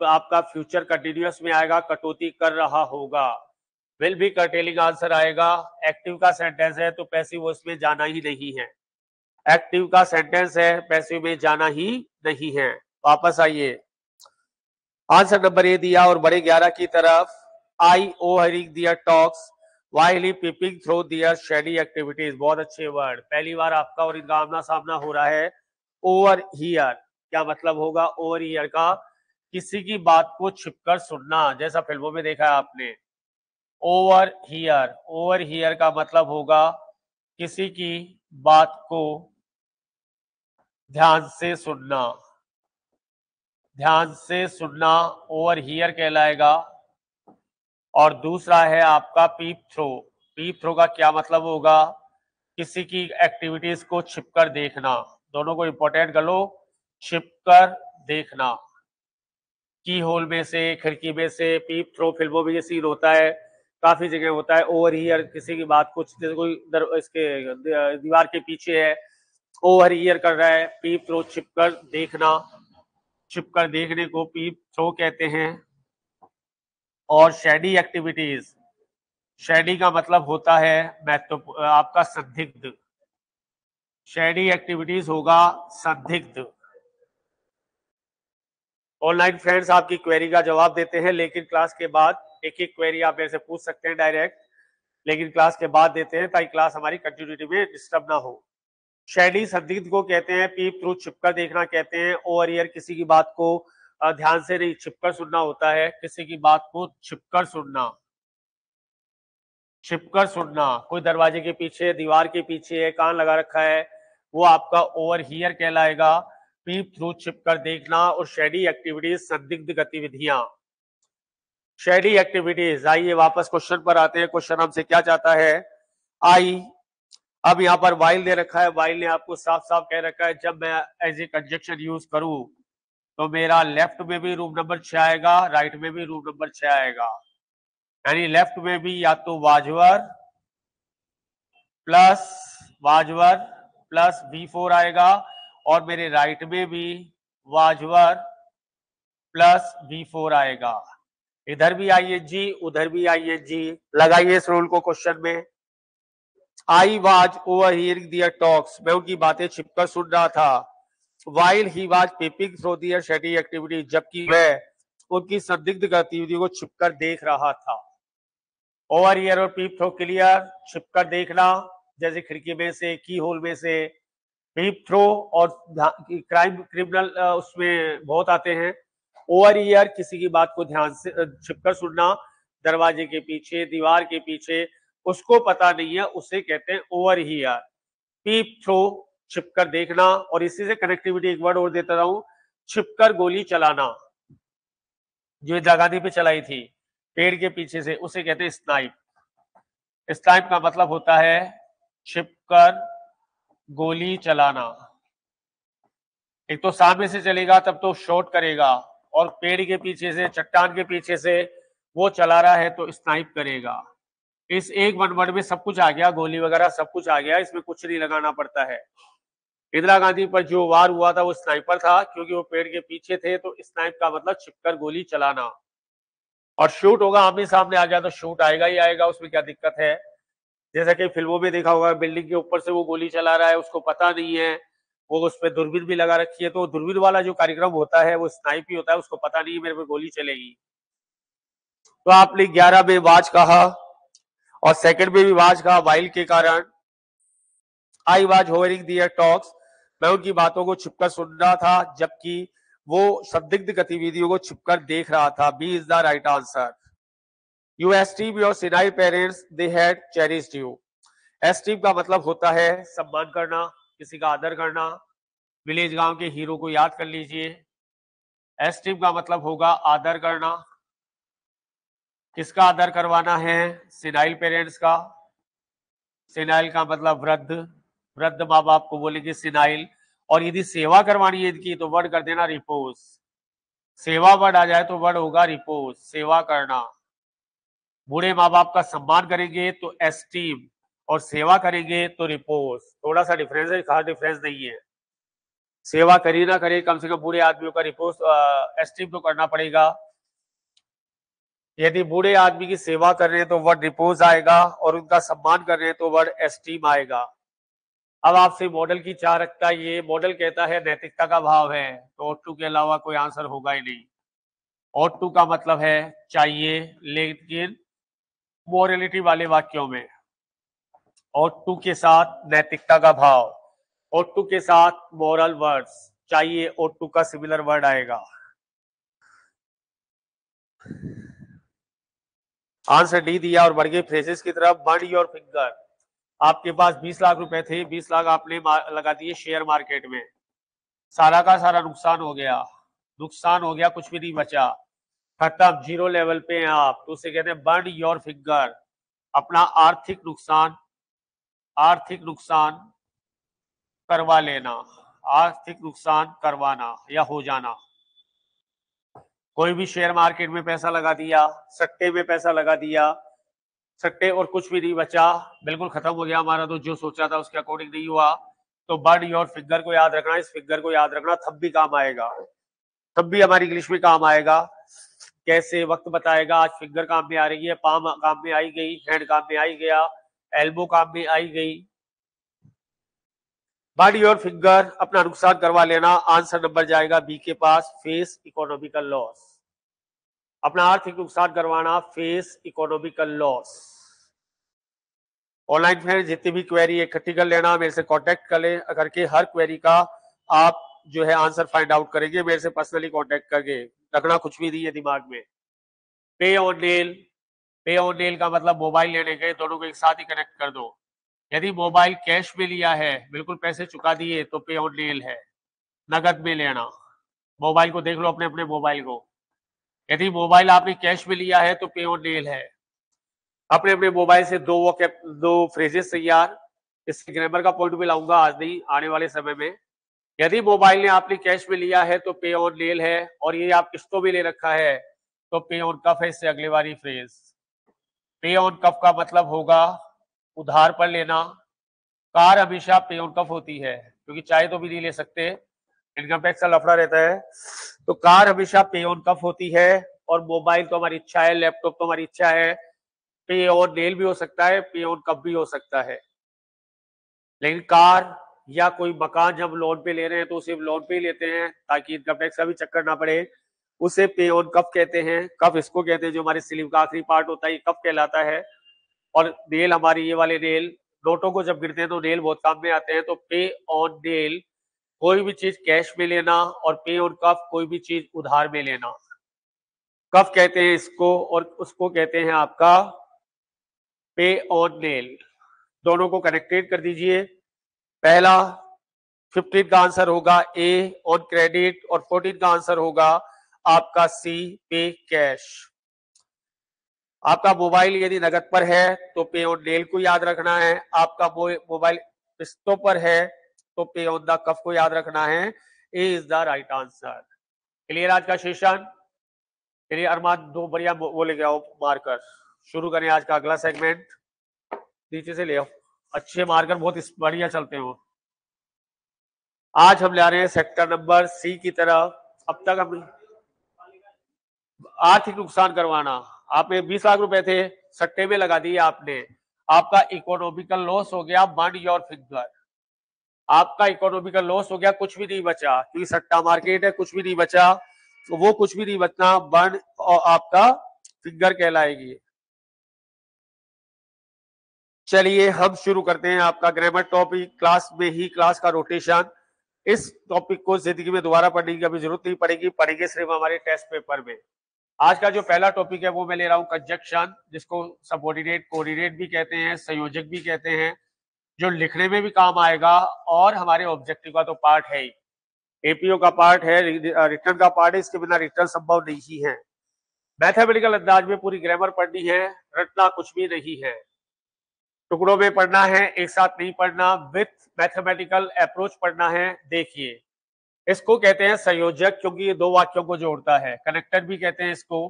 Speaker 1: तो आपका फ्यूचर कंटिन्यूस में आएगा, कटौती कर रहा होगा। विल बी कर्टेलिंग आंसर आएगा। एक्टिव का सेंटेंस है तो पैसिव उसमें जाना ही नहीं है। एक्टिव का सेंटेंस है पैसिव में जाना ही नहीं है। वापस आइए। आंसर नंबर ए दिया और बड़े ग्यारह की तरफ़ I overhearing their talks while peeping through their shady activities बहुत अच्छे वर्ड पहली बार आपका और इनका आमना सामना हो रहा है। ओवर हियर क्या मतलब होगा ओवर हियर का? किसी की बात को छिपकर सुनना, जैसा फ़िल्मों में देखा है आपने। ओवर हियर ओवर हियर का मतलब होगा किसी की बात को ध्यान से सुनना। ध्यान से सुनना ओवर हियर कहलाएगा। और दूसरा है आपका पीप थ्रो पीप थ्रो का क्या मतलब होगा? किसी की एक्टिविटीज़ को छिपकर देखना। दोनों को इंपॉर्टेंट कर लो। छिपकर देखना। की होल में से, खिड़की में से पीप थ्रो फ़िल्मों में ये सीन होता है। काफ़ी जगह होता है, ओवर ईयर किसी की बात कुछ, जैसे कोई इसके, दीवार के पीछे है, ओवर ईयर कर रहा है, पीप थ्रो छिपकर देखना छिपकर देखने को पीप थ्रो कहते हैं। और शेडी एक्टिविटीज़ शेडी का मतलब होता है महत्व, आपका संदिग्ध। शेडी एक्टिविटीज़ होगा संदिग्ध। ऑनलाइन फ्रेंड्स आपकी क्वेरी का जवाब देते हैं, लेकिन क्लास के बाद एक एक क्वेरी आप मेरे से पूछ सकते हैं डायरेक्ट लेकिन क्लास के बाद देते हैं ताकि क्लास हमारी कंटिन्यूटी में डिस्टर्ब ना हो। शेडी संदिग्ध को कहते हैं पीप थ्रू छिपकर देखना, कहते हैं ओवर ईयर किसी की बात को ध्यान से नहीं, छिपकर सुनना होता है। किसी की बात को छिपकर सुनना। छिपकर सुनना। कोई दरवाजे के पीछे, दीवार के पीछे कान लगा रखा है, वो आपका ओवर हियर कहलाएगा। पीप थ्रू छिप कर देखना और शेडी एक्टिविटीज़ संदिग्ध गतिविधियाँ शेडी एक्टिविटीज़ आइए वापस क्वेश्चन पर आते हैं क्वेश्चन हमसे क्या चाहता है आई अब यहाँ पर वाइल दे रखा है वाइल ने आपको साफ़ साफ़ कह रखा है जब मैं एज ए कंजक्शन यूज़ करूँ तो मेरा लेफ़्ट में भी रूम नंबर छह आएगा राइट में भी रूम नंबर छह आएगा यानी लेफ़्ट में भी या तो was were plus was were plus V four आएगा और मेरे राइट में भी वाजवर प्लस बी फोर आएगा। इधर भी आइए जी, उधर भी आइए जी। लगाइए इस रूल को क्वेश्चन में। I was over hearing their talks मैं उनकी बातें छिपकर सुन रहा था। While he was peeping through their shady activity जबकि मैं उनकी संदिग्ध गतिविधि को छिपकर देख रहा था। ओवर ईयर और पीप थ्रो क्लियर छिपकर देखना, जैसे खिड़की में से की होल में से पीप थ्रो और क्राइम क्रिमिनल उसमें बहुत आते हैं। ओवर ईयर किसी की बात को ध्यान से छिपकर सुनना, दरवाजे के पीछे, दीवार के पीछे, उसको पता नहीं है, उसे कहते हैं ओवर ईयर पीप थ्रो छिपकर देखना और इसी से कनेक्टिविटी एक वर्ड और देता रहूँ, छिपकर गोली चलाना। जो इंदिरा गांधी पे चलाई थी, पेड़ के पीछे से, उसे कहते हैं स्नाइप स्नाइप का मतलब होता है छिपकर गोली चलाना। एक तो सामने से चलेगा, तब तो शॉट करेगा और पेड़ के पीछे से, चट्टान के पीछे से वो चला रहा है तो स्नाइप करेगा। इस एक वन वर्ड में सब कुछ आ गया, गोली वगैरह सब कुछ आ गया, इसमें कुछ नहीं लगाना पड़ता है। इंदिरा गांधी पर जो वार हुआ था वो स्नाइपर था, क्योंकि वो पेड़ के पीछे थे तो स्नाइप का मतलब छिपकर गोली चलाना। और शूट होगा, आमने सामने आ गया तो शूट आएगा ही आएगा, उसमें क्या दिक्कत है? जैसा कि फ़िल्मों में देखा होगा, बिल्डिंग के ऊपर से वो गोली चला रहा है, उसको पता नहीं है, वो उस पर दूरबीन भी लगा रखी है तो दूरबीन वाला जो कार्यक्रम होता है, वो स्नाइप ही होता है, उसको पता नहीं है, मेरे पे गोली चलेगी। तो आपने ग्यारह में वाज कहा और सेकंड में भी वाज कहा वाइल के कारण। I was hovering their talks मैं उनकी बातों को छिपकर सुन रहा था, जबकि वो संदिग्ध गतिविधियों को छिपकर देख रहा था। B is the right answer you esteem your senile parents they had cherished you esteem का मतलब होता है सम्मान करना, किसी का आदर करना। विलेज गाँव के हीरो को याद कर लीजिए। एस्टीम का मतलब होगा आदर करना। किसका आदर करवाना है? सिनाइल पेरेंट्स का। सिनाइल का मतलब वृद्ध। वृद्ध माँ बाप को बोलेंगे सिनाइल। और यदि सेवा करवानी है इनकी तो वर्ड कर देना रिपोज। सेवा वर्ड आ जाए तो वर्ड होगा रिपोज। सेवा करना। बूढ़े माँ बाप का सम्मान करेंगे तो एस्टीम और सेवा करेंगे तो रिपोज। थोड़ा सा डिफरेंस है खास डिफरेंस नहीं है। सेवा करी ना करे, कम से कम बूढ़े आदमियों का रिपोज एस्टीम तो करना पड़ेगा। यदि बूढ़े आदमी की सेवा कर रहे हैं तो वर्ड रिपोज आएगा और उनका सम्मान कर रहे हैं तो वर्ड एस्टीम आएगा। अब आपसे मॉडल की चाह रखता ये, मॉडल कहता है नैतिकता का भाव है तो ऑट टू के अलावा कोई आंसर होगा ही नहीं। और टू का मतलब है चाहिए, लेकिन मोरलिटी वाले वाक्यों में। और टू के साथ नैतिकता का भाव। और टू के साथ मोरल वर्ड्स चाहिए और टू का सिमिलर वर्ड आएगा। आंसर डी दिया और बढ़ गए फ्रेजेस की तरफ़ बर्न योर फिंगर आपके पास 20 लाख रुपए थे। 20 लाख आपने लगा दिए शेयर मार्केट में। सारा का सारा नुकसान हो गया। नुकसान हो गया, कुछ भी नहीं बचा। खत्म, ज़ीरो लेवल पे हैं आप। तो उसे कहते हैं, बर्न योर फिंगर। अपना आर्थिक नुकसान आर्थिक नुकसान करवा लेना। आर्थिक नुकसान करवाना या हो जाना। कोई भी शेयर मार्केट में पैसा लगा दिया, सट्टे में पैसा लगा दिया, सट्टे और कुछ भी नहीं बचा, बिल्कुल खत्म हो गया हमारा। तो जो सोचा था उसके अकॉर्डिंग नहीं हुआ। तो बर्ड योर फिगर को याद रखना, इस फिगर को याद रखना, तब भी काम आएगा। तब भी हमारी इंग्लिश में काम आएगा। कैसे वक्त बताएगा? आज फिंगर काम में आ रही है, पाम काम में आई गई, हैंड काम में आई गया, एल्बो काम में आई गई। बॉडी और फिगर अपना नुकसान करवा लेना, आंसर नंबर जाएगा बी के पास, फेस इकोनॉमिकल लॉस। अपना आर्थिक नुकसान करवाना, face economical loss. Online friend, जितनी भी क्वेरी इकट्ठी कर लेना, मेरे से कांटेक्ट कर ले। करके हर क्वेरी का आप जो है आंसर फाइंड आउट करेंगे, मेरे से पर्सनली कांटेक्ट करके। रखना कुछ भी नहीं है दिमाग में। Pay on nail, pay on nail का मतलब मोबाइल लेने गए, दोनों को एक साथ ही कनेक्ट कर दो। यदि मोबाइल कैश में लिया है, बिल्कुल पैसे चुका दिए तो पे ऑन नेल है। नगद में लेना। मोबाइल को देख लो अपने अपने मोबाइल को। यदि मोबाइल आपने कैश में लिया है तो पे ऑन नेल है। अपने अपने मोबाइल से दो वो दो फ्रेजेस तैयार। इस ग्रामर का पॉइंट भी लाऊँगा आज नहीं, आने वाले समय में। यदि मोबाइल ने आपने कैश में लिया है तो पे ऑन लेल है, और ये आप किस्तों में ले रखा है तो पे ऑन कफ है इससे अगले वाली फ्रेज। पे ऑन कफ का मतलब होगा उधार पर लेना। कार हमेशा पे ऑन कफ होती है, क्योंकि चाहे तो भी नहीं ले सकते। इनकम टैक्स का लफड़ा रहता है। तो कार हमेशा पे ऑन कफ होती है, और मोबाइल तो हमारी इच्छा है, लैपटॉप तो हमारी इच्छा है। पे ऑन नेल भी हो सकता है, पे ऑन कफ भी हो सकता है। लेकिन कार या कोई मकान जब लोन पे ले रहे हैं तो सिर्फ़ लोन पे ही लेते हैं, ताकि इनकम टैक्स का भी चक्कर ना पड़े। उसे पे ऑन कप कहते हैं कप इसको कहते हैं, जो हमारे स्लीव का आखिरी पार्ट होता है कप कहलाता है? और नेल हमारी ये वाले नेल नोटों को जब गिरते हैं तो नेल बहुत काम में आते हैं तो पे ऑन नेल कोई भी चीज़ कैश में लेना और पे ऑन कफ कोई भी चीज़ उधार में लेना। कफ कहते हैं इसको और उसको कहते हैं आपका पे ऑन नेल दोनों को कनेक्टेड कर दीजिए। पहला फिफ्टीन का आंसर होगा ए ऑन क्रेडिट, और फोर्टीन का आंसर होगा आपका सी, पे कैश। आपका मोबाइल यदि नगद पर है तो पे ऑन डेल को याद रखना है। आपका मोबाइल किस्तों पर है तो पे ऑन द कफ को याद रखना है। A is the right answer. Clear आज का सेशन? चलिए अरमान, दो बढ़िया वो लेके आओ, मार्कर। शुरू करें आज का अगला सेगमेंट। नीचे से ले आओ। अच्छे मार्कर बहुत बढ़िया चलते हो आज हम ले रहे हैं सेक्टर नंबर सी की तरफ़ अब तक हम आर्थिक नुकसान करवाना। आपने 20 लाख रुपए थे, सट्टे में लगा दिए आपने। आपका इकोनॉमिकल लॉस हो गया बर्न योर फिंगर आपका इकोनॉमिकल लॉस हो गया, कुछ भी नहीं बचा। क्योंकि सट्टा मार्केट है, कुछ भी नहीं बचा। तो वो कुछ भी नहीं बचना बर्न और आपका फिंगर कहलाएगी। चलिए हम शुरू करते हैं आपका ग्रामर टॉपिक क्लास में ही क्लास का रोटेशन इस टॉपिक को ज़िंदगी में दोबारा पढ़ने की अभी ज़रूरत नहीं पड़ेगी, पढ़ेंगे सिर्फ़ हमारे टेस्ट पेपर में. आज का जो पहला टॉपिक है वो मैं ले रहा हूँ कंजक्शन जिसको सबोर्डिनेट कोऑर्डिनेट भी कहते हैं, संयोजक भी कहते हैं, जो लिखने में भी काम आएगा और हमारे ऑब्जेक्टिव का तो पार्ट है ही. एपीओ का पार्ट है रिटर्न का पार्ट है, इसके बिना रिटर्न संभव नहीं है. मैथमेटिकल अंदाज में पूरी ग्रामर पढ़नी है, रटना कुछ भी नहीं है. टुकड़ों में पढ़ना है, एक साथ नहीं पढ़ना विथ मैथमेटिकल अप्रोच पढ़ना है, देखिए। इसको कहते हैं संयोजक क्योंकि ये दो वाक्यों को जोड़ता है। कनेक्टर भी कहते हैं इसको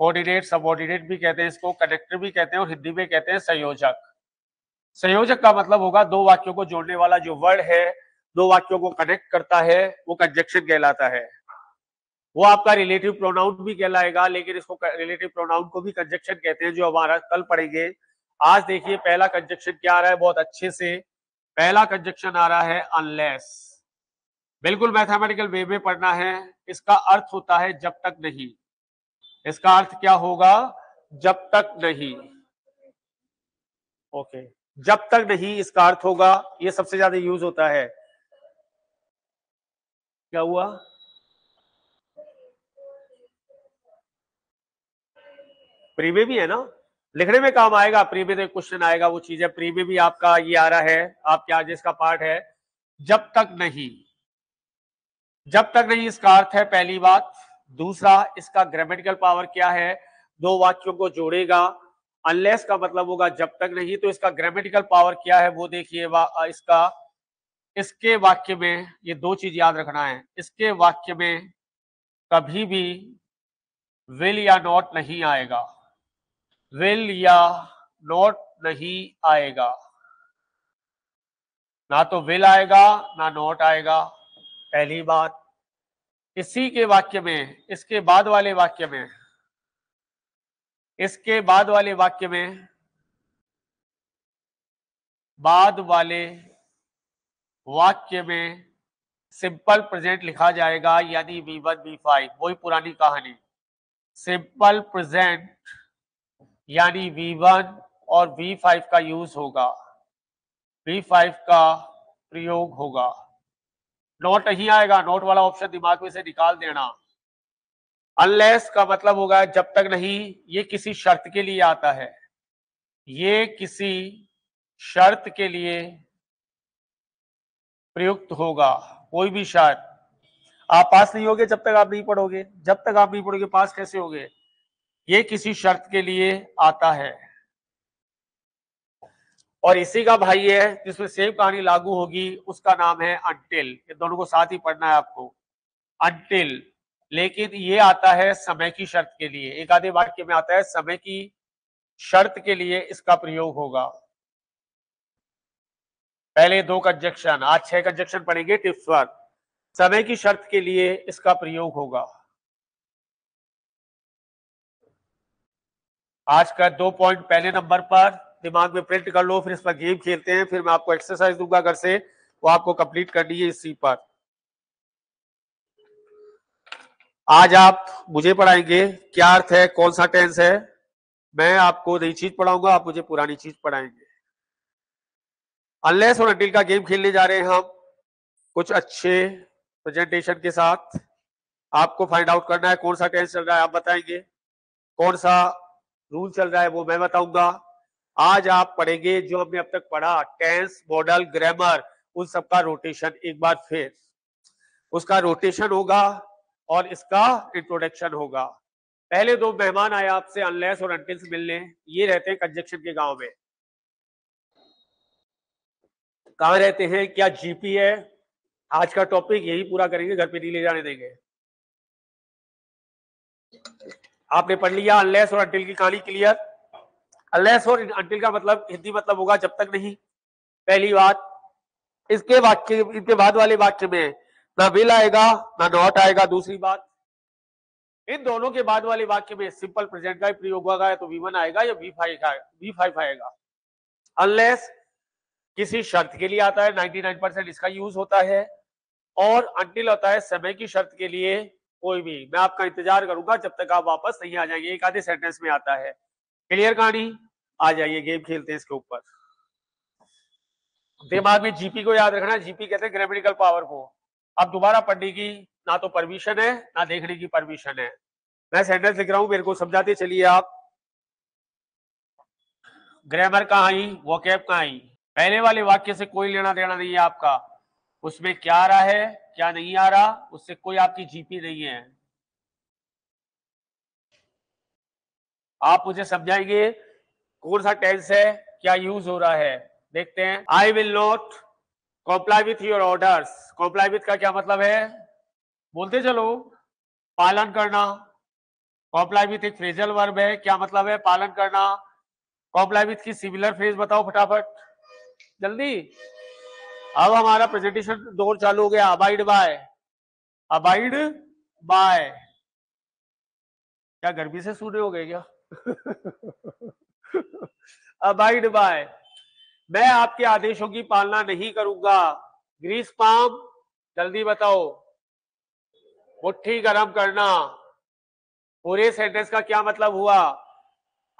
Speaker 1: कोऑर्डिनेट सबऑर्डिनेट भी कहते हैं इसको कनेक्टर भी कहते हैं और हिंदी में कहते हैं संयोजक। संयोजक का मतलब होगा दो वाक्यों को जोड़ने वाला जो वर्ड है, दो वाक्यों को कनेक्ट करता है, वो कंजक्शन कहलाता है। वो आपका रिलेटिव प्रोनाउन भी कहलाएगा, लेकिन इसको रिलेटिव प्रोनाउन को भी कंजक्शन कहते हैं जो हमारा कल पढ़ेंगे। आज देखिए, पहला कंजक्शन क्या आ रहा है? बहुत अच्छे से पहला कंजक्शन आ रहा है अनलेस बिल्कुल मैथमेटिकल वे में पढ़ना है। इसका अर्थ होता है, जब तक नहीं। इसका अर्थ क्या होगा? जब तक नहीं। ओके जब तक नहीं, इसका अर्थ होगा, ये सबसे ज़्यादा यूज़ होता है। क्या हुआ? प्री में भी है ना? लिखने में काम आएगा, प्री में तो क्वेश्चन आएगा, वो चीज़ है। प्री में भी आपका ये आ रहा है आपके आज इसका पार्ट है, जब तक नहीं, जब तक नहीं इसका अर्थ है पहली बात। दूसरा, इसका ग्रामेटिकल पावर क्या है, दो वाक्यों को जोड़ेगा अनलेस का मतलब होगा जब तक नहीं तो इसका ग्रामेटिकल पावर क्या है, वो देखिए इसका, इसके वाक्य में, ये दो चीज़ याद रखना है, इसके वाक्य में कभी भी विल या नॉट नहीं आएगा। विल या नॉट नहीं आएगा ना तो विल आएगा ना नॉट आएगा पहली बात इसी के वाक्य में इसके बाद वाले वाक्य में इसके बाद वाले वाक्य में बाद वाले वाक्य में सिंपल प्रेजेंट लिखा जाएगा यानी वी वन वी फाइव वही पुरानी कहानी सिंपल प्रेजेंट यानी वी वन और वी फाइव का यूज़ होगा। वी फाइव का प्रयोग होगा। नोट नहीं आएगा। नोट वाला ऑप्शन दिमाग में से निकाल देना। अनलेस का मतलब होगा जब तक नहीं, ये किसी शर्त के लिए आता है। ये किसी शर्त के लिए प्रयुक्त होगा। कोई भी शर्त। आप पास नहीं होगे जब तक आप नहीं पढ़ोगे। जब तक आप नहीं पढ़ोगे, पास कैसे होगे? ये किसी शर्त के लिए आता है। और इसी का भाई है, जिसमें सेम कहानी लागू होगी, उसका नाम है अंटिल ये दोनों को साथ ही पढ़ना है आपको। अंटिल लेकिन ये आता है समय की शर्त के लिए। एक आधे वाक्य में आता है, समय की शर्त के लिए इसका प्रयोग होगा। पहले दो कंजक्शन आज छह कंजक्शन पढ़ेंगे, टिप्स पर समय की शर्त के लिए इसका प्रयोग होगा। आज का दो पॉइंट पहले नंबर पर दिमाग में प्रिंट कर लो, फिर इस पर गेम खेलते हैं, फिर मैं आपको एक्सरसाइज दूँगा घर से, वो आपको कंप्लीट करनी है इसी पर। आज आप मुझे पढ़ाएँगे, क्या अर्थ है, कौन सा टेंस है, मैं आपको नई चीज़ पढ़ाऊँगा, आप मुझे पुरानी चीज़ पढ़ाएँगे। अनलेस और अंटिल का गेम खेलने जा रहे हैं हम, कुछ अच्छे प्रेजेंटेशन के साथ, आपको फाइंड आउट करना है कौन सा टेंस चल रहा है, आप बताएँगे, कौन सा रूल चल रहा है वो मैं बताऊँगा। आज आप पढ़ेंगे जो हमने अब तक पढ़ा टेंस मॉडल ग्रामर उन सबका रोटेशन एक बार फिर। उसका रोटेशन होगा और इसका इंट्रोडक्शन होगा। पहले दो मेहमान आए आपसे अनलेस और अंटिल्स मिलने। ये रहते हैं कंजक्शन के गाँव में। कहा रहते हैं? क्या जीपी है? आज का टॉपिक यही पूरा करेंगे, घर पे नहीं ले जाने देंगे। आपने पढ़ लिया अनलेस और अंटिल की कहानी क्लियर अनलेस और अंटिल का मतलब हिंदी मतलब होगा जब तक नहीं। पहली बात, इसके वाक्य, इसके बाद वाले वाक्य में, ना विल आएगा, ना नॉट आएगा। दूसरी बात, इन दोनों के बाद वाले वाक्य में सिंपल प्रेजेंट का प्रयोग होगा तो वी वन आएगा या वी फाइव वी फाइव आएगा। अनलेस किसी शर्त के लिए आता है 99 परसेंट इसका यूज़ होता है, और अंटिल होता है समय की शर्त के लिए कोई भी। मैं आपका इंतज़ार करूँगा जब तक आप वापस नहीं आ जाएँगे। एक आधे सेंटेंस में आता है। क्लियर कहानी? आ जाइए गेम खेलते हैं इसके ऊपर। दिमाग में जीपी को याद रखना। जीपी कहते हैं ग्रेमेटिकल पावर को अब दोबारा पढ़ने की ना तो परमिशन है, ना देखने की परमिशन है। मैं सेंटेंस लिख रहा हूँ, मेरे को समझाते चलिए आप। ग्रामर कहा आई वो कैब कहा आई पहले वाले वाक्य से कोई लेना देना नहीं है आपका। उसमें क्या रहा है? क्या नहीं आ रहा? उससे कोई आपकी जीपी नहीं है। आप मुझे समझाएँगे? कौन सा टेंस है? क्या यूज़ हो रहा है? देखते हैं। I will not comply with your orders comply with का क्या मतलब है? बोलते चलो। पालन करना। कॉम्प्लाई विथ एक फ्रेजल वर्ब है। क्या मतलब है? पालन करना। कॉम्प्लाई विथ की सिमिलर फ्रेज बताओ फटाफट। जल्दी। अब हमारा प्रेजेंटेशन दौर चालू हो गया। अबाइड बाय अबाइड बाय क्या गर्मी से सूने हो गए क्या? अबाइड बाय मैं आपके आदेशों की पालना नहीं करूँगा। ग्रीस पाम जल्दी बताओ। मुट्ठी गरम करना। पूरे सेंटेंस का क्या मतलब हुआ?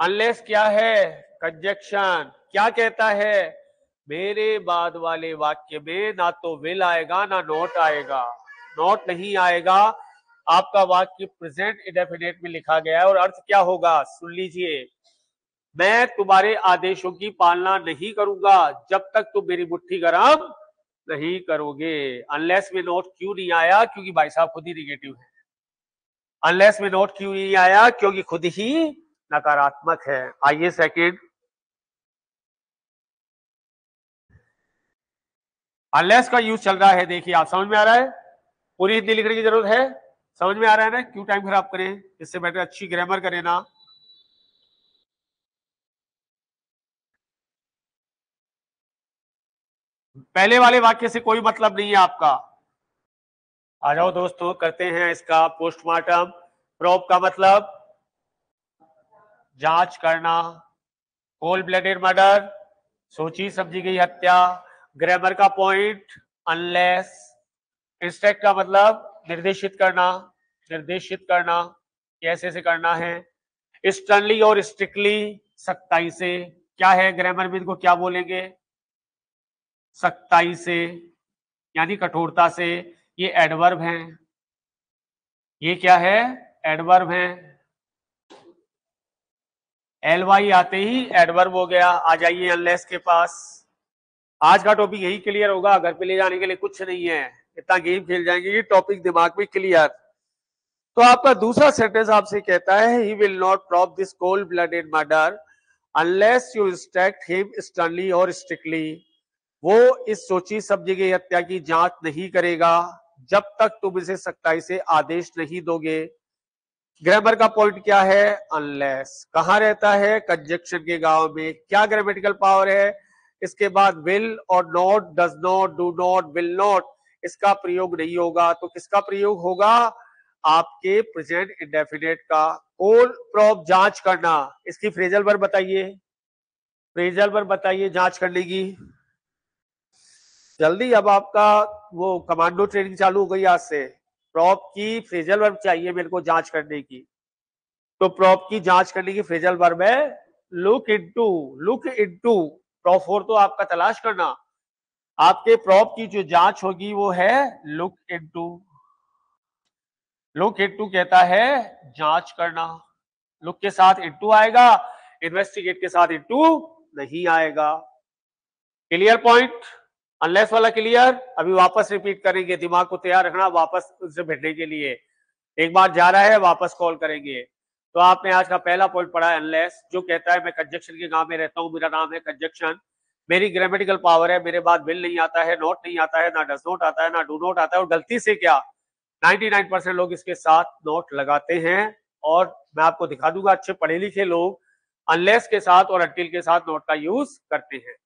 Speaker 1: अनलेस क्या है? कंजेक्शन क्या कहता है? मेरे बाद वाले वाक्य में ना तो विल आएगा, ना नोट आएगा। नोट नहीं आएगा। आपका वाक्य प्रेजेंट इंडेफिनेट में लिखा गया है और अर्थ क्या होगा? सुन लीजिए। मैं तुम्हारे आदेशों की पालना नहीं करूँगा, जब तक तुम मेरी मुट्ठी गरम नहीं करोगे। अनलेस में नोट क्यों नहीं आया? क्योंकि भाई साहब खुद ही निगेटिव है। अनलेस में नोट क्यों नहीं आया? क्योंकि खुद ही नकारात्मक है। आइए सेकंड अनलेस का यूज़ चल रहा है, देखिए, आप समझ में आ रहा है? पूरी हिंदी लिखने की ज़रूरत है? समझ में आ रहा है ना? क्यों टाइम खराब करें? इससे बेटर अच्छी ग्रामर करें ना। पहले वाले वाक्य से कोई मतलब नहीं है आपका। आ जाओ दोस्तों, करते हैं इसका पोस्टमार्टम प्रोप का मतलब जाँच करना। कोल्ड ब्लडेड मर्डर सोची, समझी गई हत्या। ग्रामर का पॉइंट अनलेस इंस्ट्रक्ट का मतलब निर्देशित करना निर्देशित करना, कैसे से करना है स्टर्नली और स्ट्रिक्टली सख्ताई से, क्या है ग्रामर में इनको क्या बोलेंगे? सख्ताई से, यानी कठोरता से, ये एडवर्ब हैं। ये क्या है? एडवर्ब हैं। एल वाई आते ही एडवर्ब हो गया, आ जाइए अनलेस के पास। आज का टॉपिक यही क्लियर होगा, घर पे ले जाने के लिए कुछ नहीं है। इतना गेम खेल जाएँगे ये टॉपिक दिमाग में क्लियर तो आपका दूसरा सेंटेंस आपसे कहता है he will not probe this cold blooded murder unless you instruct him sternly और स्ट्रिक्टली वो इस सोची समझी गई हत्या की जाँच नहीं करेगा, जब तक तुम इसे सख्ताई से आदेश नहीं दोगे। ग्रामर का पॉइंट क्या है? अनलेस कहा रहता है? कंजक्शन के गाँव में। क्या ग्रामेटिकल पावर है? इसके बाद विल और not does not do not will not इसका प्रयोग नहीं होगा। तो किसका प्रयोग होगा? आपके प्रेजेंट इंडेफिनेट का। कोल प्रॉप जाँच करना। इसकी फ्रेजल वर्ब बताइए। फ्रेजल वर्ब बताइए, जाँच करने की जल्दी अब आपका वो कमांडो ट्रेनिंग चालू हो गई आज से। प्रॉप की फ्रेजल वर्ब चाहिए मेरे को जाँच करने की। तो प्रॉप की जाँच करने की फ्रेजल वर्ब है look into look into for तो आपका तलाश करना। आपके प्रॉप की जो जाँच होगी वो है लुक इनटू लुक इनटू कहता है जाँच करना। लुक के साथ इनटू आएगा इन्वेस्टिगेट के साथ इनटू नहीं आएगा। क्लियर पॉइंट अनलेस वाला क्लियर अभी वापस रिपीट करेंगे, दिमाग को तैयार रखना वापस उससे भेजने के लिए। एक बार जा रहा है, वापस कॉल करेंगे। तो आपने आज का पहला पॉइंट पढ़ा है अनलेस जो कहता है, मैं कंजक्शन के गाँव में रहता हूँ, मेरा नाम है कंजक्शन मेरी ग्रामेटिकल पावर है, मेरे बाद बिल नहीं आता है नोट नहीं आता है, ना डस नोट आता है, ना डू नोट आता है, और गलती से क्या? 99 परसेंट लोग इसके साथ नोट लगाते हैं, और मैं आपको दिखा दूँगा, अच्छे पढ़े लिखे लोग अनलेस के साथ और अटिल के साथ नोट का यूज़ करते हैं।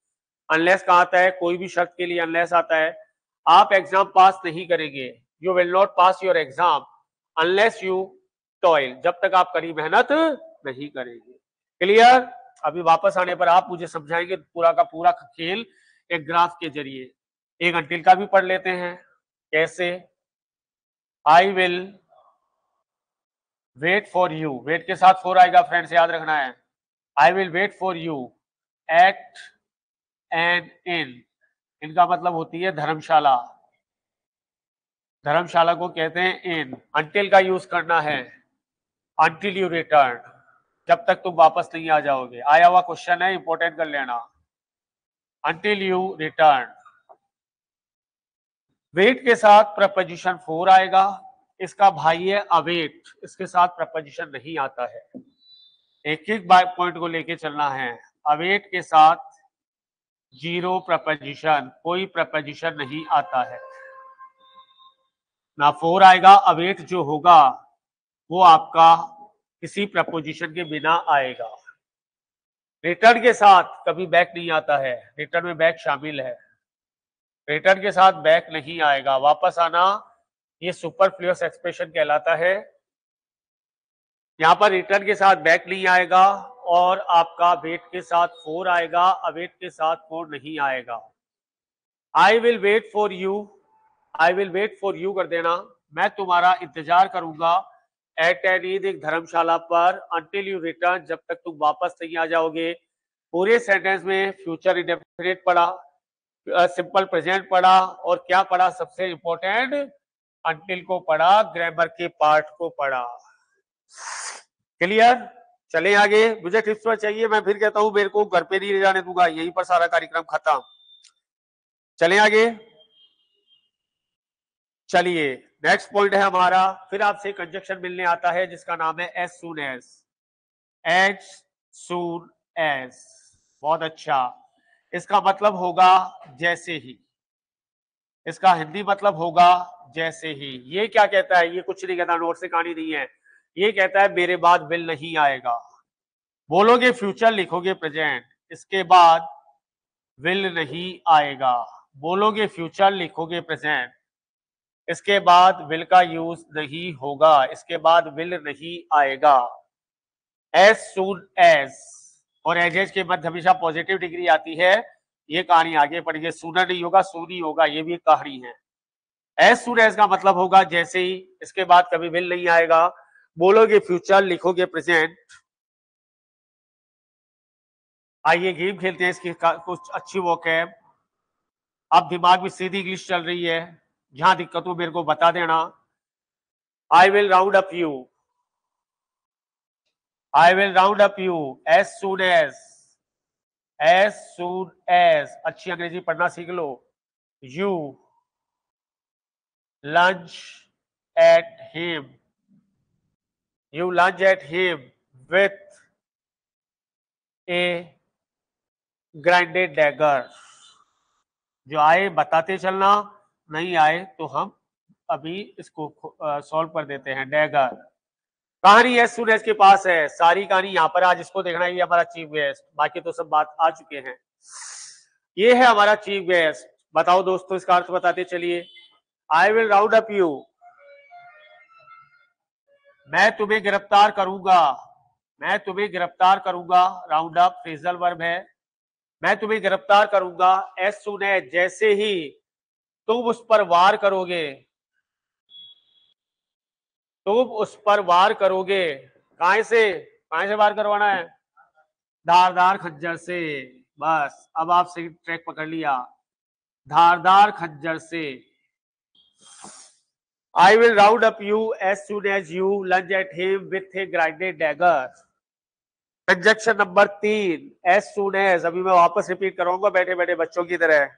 Speaker 1: अनलेस कहा आता है? कोई भी शर्त के लिए अनलेस आता है। आप एग्ज़ाम पास नहीं करेंगे। You will not pass your exam unless you toil, जब तक आप कड़ी मेहनत नहीं करेंगे। क्लियर अभी वापस आने पर आप मुझे समझाएँगे पूरा का पूरा खेल एक ग्राफ के ज़रिए। एक अंटिल का भी पढ़ लेते हैं। कैसे? I will wait for you wait के साथ फोर आएगा फ्रेंड्स याद रखना है। I will wait for you at and in इनका मतलब होती है धर्मशाला। धर्मशाला को कहते हैं इन अंटिल का यूज़ करना है। अंटिल यू रिटर्न जब तक तुम वापस नहीं आ जाओगे। आया हुआ क्वेश्चन है इंपॉर्टेंट कर लेना। अंटिल यू रिटर्न वेट के साथ प्रपोजिशन फोर आएगा। इसका भाई है अवेट इसके साथ प्रपोजिशन नहीं आता है। एक एक बाय पॉइंट को लेके चलना है। अवेट के साथ ज़ीरो प्रपोजिशन कोई प्रपोजिशन नहीं आता है। ना फोर आएगा अवेट जो होगा वो आपका किसी प्रपोजिशन के बिना आएगा। रिटर्न के साथ कभी बैक नहीं आता है। रिटर्न में बैक शामिल है। रिटर्न के साथ बैक नहीं आएगा। वापस आना ये सुपर सुपरफ्लूस एक्सप्रेशन कहलाता है। यहाँ पर रिटर्न के साथ बैक नहीं आएगा और आपका वेट के साथ फोर आएगा। अवेट के साथ फोर नहीं आएगा। I will wait for you I will wait for you कर देना। मैं तुम्हारा इंतज़ार करूँगा। एट एन ईद एक धर्मशाला पर अंटिल यू रिटर्न जब तक तुम वापस नहीं आ जाओगे। पूरे सेंटेंस में फ्यूचर इंडेफिनेट पढ़ा सिंपल प्रेजेंट पढ़ा और क्या पढ़ा? सबसे इंपॉर्टेंट अंटिल को पढ़ा ग्रामर के पार्ट को पढ़ा। क्लियर चले आगे। मुझे टिप्स पर चाहिए, मैं फिर कहता हूँ, मेरे को घर पे नहीं ले जाने दूँगा, यहीं पर सारा कार्यक्रम खत्म। चले आगे। चलिए। नेक्स्ट पॉइंट है हमारा, फिर आपसे कंजक्शन मिलने आता है, जिसका नाम है as soon as H soon as बहुत अच्छा। इसका मतलब होगा जैसे ही। इसका हिंदी मतलब होगा जैसे ही। ये क्या कहता है? ये कुछ नहीं कहता, नोट से कहानी नहीं है। ये कहता है, मेरे बाद विल नहीं आएगा। बोलोगे फ्यूचर लिखोगे प्रेजेंट इसके बाद विल नहीं आएगा। बोलोगे फ्यूचर लिखोगे प्रेजेंट इसके बाद विल का यूज़ नहीं होगा, इसके बाद विल नहीं आएगा। एज सुन एज और एज एज के मध्य हमेशा पॉजिटिव डिग्री आती है, ये कहानी आगे पढ़ेंगे सुनर नहीं होगा सुनी होगा, ये भी एक कहानी है। एज सुन एज का मतलब होगा जैसे ही, इसके बाद कभी विल नहीं आएगा। बोलोगे फ्यूचर लिखोगे प्रेजेंट आइए गेम खेलते हैं, इसकी कुछ अच्छी वॉक है अब दिमाग में सीधी इंग्लिश चल रही है। जहाँ दिक्कत हो, मेरे को बता देना। I will round up you I will round up you as soon as as soon as अच्छी अंग्रेज़ी पढ़ना सीख लो। You lunge at him you lunge at him with a grinded dagger जो आए, बताते चलना। नहीं आए तो हम अभी इसको सॉल्व कर देते हैं डैगर कहानी है सुरेश के पास है। सारी कहानी यहाँ पर आज इसको देखना ये हमारा चीफ गेस्ट बाकी तो सब बात आ चुके हैं। ये है हमारा चीफ गेस्ट बताओ दोस्तों, इसका अर्थ बताते चलिए। I will round up you मैं तुम्हें गिरफ़्तार करूँगा। मैं तुम्हें गिरफ़्तार करूँगा। राउंड अप फ्रेजल वर्ब है। मैं तुम्हें गिरफ़्तार करूँगा। एस सुने जैसे ही। तुम उस पर वार करोगे। तुम उस पर वार करोगे। काय से काय से वार करवाना है? धारदार खज्जर से। बस, अब आप सही ट्रैक पकड़ लिया। धारदार खज्जर से। I will round up you as soon as you lunge at him with a grinded dagger conjunction number तीन. एज सुन एज अभी मैं वापस रिपीट कराऊँगा बैठे बैठे बच्चों की तरह।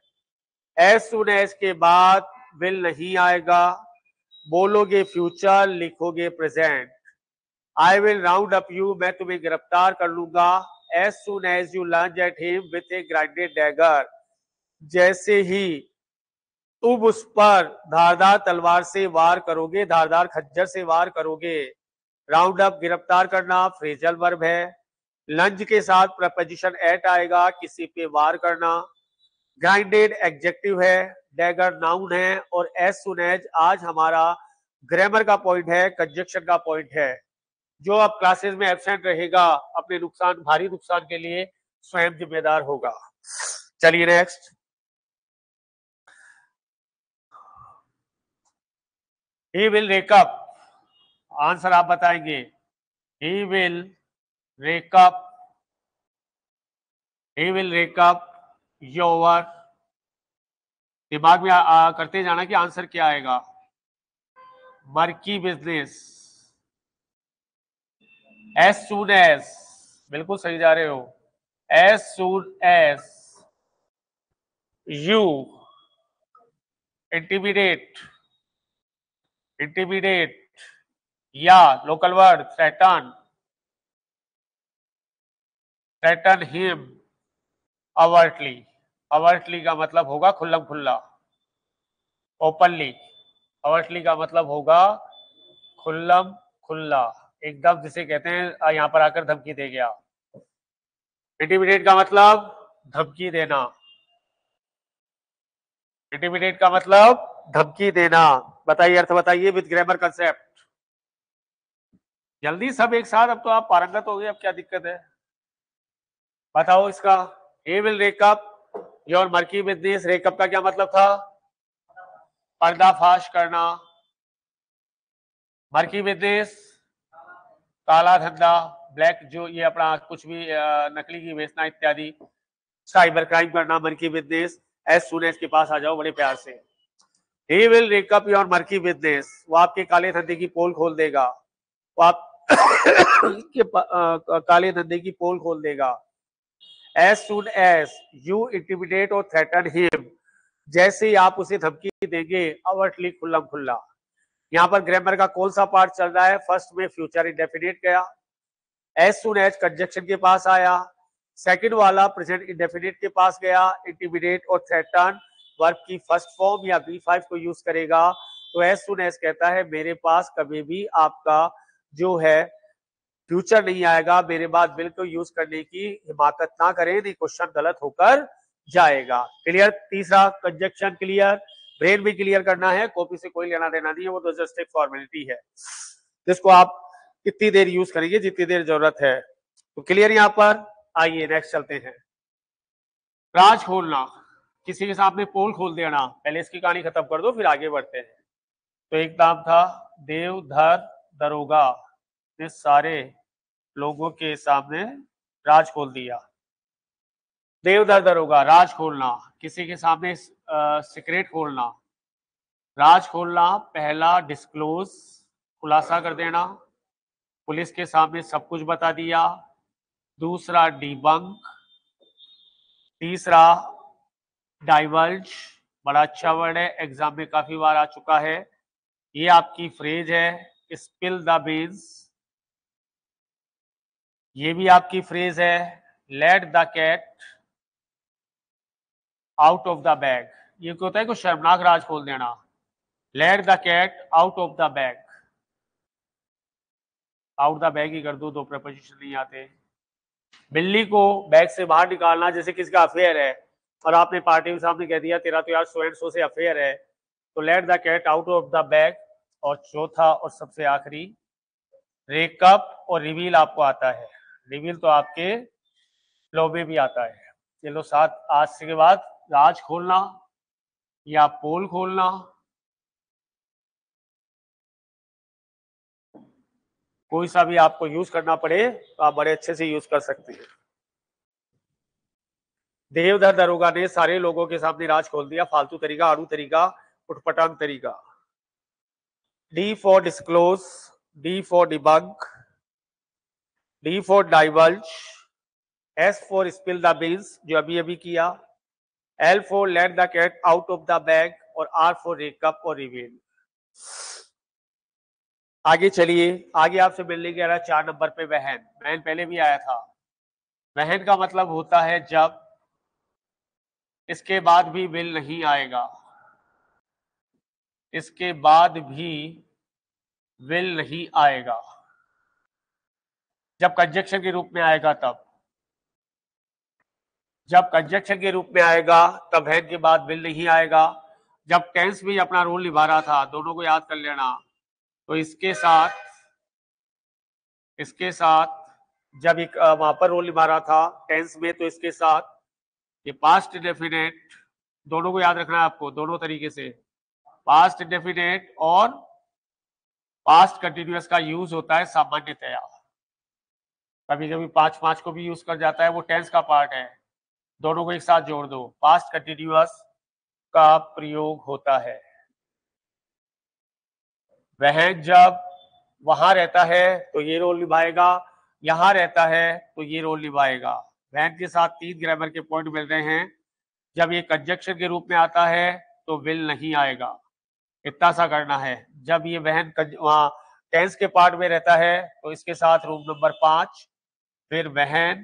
Speaker 1: एज सुन एज के बाद विल नहीं आएगा, बोलोगे फ्यूचर लिखोगे present I will round up you मैं तुम्हें गिरफ़्तार कर लूँगा. As soon as you lunge at him with a grinded dagger जैसे ही तुम उस पर धारदार तलवार से वार करोगे, धारदार खज्जर से वार करोगे. राउंड अप गिरफ़्तार करना फ्रेजल वर्ब है. लंज के साथ प्रपोजिशन एट आएगा, किसी पे वार करना. ग्राइंडेड एग्जेक्टिव है डैगर नाउन है और एज सुन एज आज हमारा ग्रामर का पॉइंट है कंजक्शन का पॉइंट है, जो अब क्लासेस में एबसेंट रहेगा, अपने नुकसान, भारी नुकसान के लिए स्वयं जिम्मेदार होगा। चलिए next he will rake up answer आप बताएँगे। He will rake up he will will your दिमाग में आ, आ, करते जाना कि आंसर क्या आएगा। Murky business. As soon as बिल्कुल सही जा रहे हो। As soon as you intimidate intimidate या local word threaten threaten him overtly overtly का मतलब होगा खुल्लम खुल्ला। ओपनली अवर्टली का मतलब होगा खुल्लम खुल्ला। एकदम जिसे कहते हैं यहाँ पर आकर धमकी दे गया। इंटीमिडेट का मतलब धमकी देना। इंटीमिडेट का मतलब धमकी देना। बताइए, अर्थ बताइए विद ग्रामर कंसेप्ट जल्दी सब एक साथ, अब तो आप पारंगत हो गए, अब क्या दिक्कत है? बताओ इसका। A will rake up your murky business rake up का क्या मतलब था? पर्दाफाश करना। मर्की बिज़नेस काला धंधा ब्लैक जो ये अपना कुछ भी नकली की बेचना इत्यादि साइबर क्राइम करना murky business as soon as के पास आ जाओ बड़े प्यार से। He will rake up your murky business वो आपके काले धंधे की पोल खोल देगा। वो आप के आ, काले धंधे की पोल खोल देगा। As soon as you intimidate और थ्रेटन हिम जैसे ही आप उसे धमकी देंगे अवर्टली खुल्लम खुल्ला। यहाँ पर ग्रामर का कौन सा पार्ट चल रहा है? फ़र्स्ट में फ्यूचर इंडेफिनेट गया। एज सुन एज कंजक्शन के पास आया। सेकंड वाला प्रेजेंट इंडेफिनेट के पास गया। इंटिमिडेट और थ्रेटन वर्ब की फ़र्स्ट फॉर्म या बी फाइव को यूज़ करेगा। तो एज सुन एज कहता है, मेरे पास कभी भी आपका जो है फ्यूचर नहीं आएगा, मेरे बाद बिल को यूज़ करने की हिमाकत ना करें, नहीं क्वेश्चन गलत होकर जाएगा। क्लियर तीसरा कंजक्शन क्लियर ब्रेन भी क्लियर करना है कॉपी से कोई लेना देना नहीं है, वो तो जस्ट एक फॉर्मेलिटी है। जिसको आप कितनी देर यूज़ करेंगे जितनी देर ज़रूरत है। तो क्लियर यहाँ पर? आइए नेक्स्ट चलते हैं। राज खोलना। किसी के सामने पोल खोल देना। पहले इसकी कहानी खत्म कर दो, फिर आगे बढ़ते हैं। तो एक नाम था, देवधर दरोगा। ने सारे लोगों के सामने राज खोल दिया। देवधर दरोगा, राज खोलना, किसी के सामने सीक्रेट खोलना। राज खोलना, पहला डिस्क्लोज खुलासा कर देना। पुलिस के सामने सब कुछ बता दिया। दूसरा डिबंक तीसरा डाइवर्ज बड़ा अच्छा वर्ड है एग्ज़ाम में काफ़ी बार आ चुका है। ये आपकी फ्रेज है स्पिल द बीन्स ये भी आपकी फ्रेज है let the cat out of the bag ये क्या होता है कुछ शर्मनाक राज खोल देना। Let the cat out of the bag out the bag ही कर दो दो प्रपोजिशन नहीं आते। बिल्ली को बैग से बाहर निकालना, जैसे किसका अफेयर है, और आपने पार्टी के सामने कह दिया, तेरा तो यार सो एंड सो से अफेयर है। तो let the cat out of the bag और चौथा और सबसे आखिरी रेकअप और रिवील आपको आता है। रिवील तो आपके लो में भी आता है। चलो सात, आज के बाद राज खोलना या पोल खोलना? कोई सा भी आपको यूज़ करना पड़े तो आप बड़े अच्छे से यूज़ कर सकते हैं। देवधर दरोगा ने सारे लोगों के सामने राज खोल दिया। फालतू तरीका, आड़ू तरीका, उठपटांग तरीका। D for disclose D for debunk D for diverge S for spill the beans जो अभी अभी किया L for let the cat out of the bag और आर फॉर रेकअप और रिवील आगे चलिए, आगे आपसे मिलने के रहा चार नंबर पे बहन। बहन पहले भी आया था। वहन का मतलब होता है जब इसके बाद भी बिल नहीं आएगा। इसके बाद भी बिल नहीं आएगा। जब कंजक्शन के रूप में आएगा तब। जब कंजक्शन के रूप में आएगा, तब हैन के बाद विल नहीं आएगा। जब टेंस भी अपना रोल निभा रहा था, दोनों को याद कर लेना। तो इसके साथ इसके साथ जब एक वहाँ पर रोल निभा रहा था टेंस में तो इसके साथ ये पास्ट डेफिनेट दोनों को याद रखना है आपको, दोनों तरीके से। पास्ट डेफिनेट और पास्ट कंटिन्यूस का यूज़ होता है सामान्यतया। कभी कभी पाँच पाँच को भी यूज़ कर जाता है, वो टेंस का पार्ट है। दोनों को एक साथ जोड़ दो। पास्ट कंटिन्यूस का प्रयोग होता है। वह जब वहाँ रहता है तो ये रोल निभाएगा। यहाँ रहता है तो ये रोल निभाएगा। वैन के साथ तीन ग्रामर के पॉइंट मिल रहे हैं। जब ये कंजक्शन के रूप में आता है तो विल नहीं आएगा। इतना सा करना है। जब ये वहन टेंस के पार्ट में रहता है तो इसके साथ रूम नंबर पाँच फिर वहन,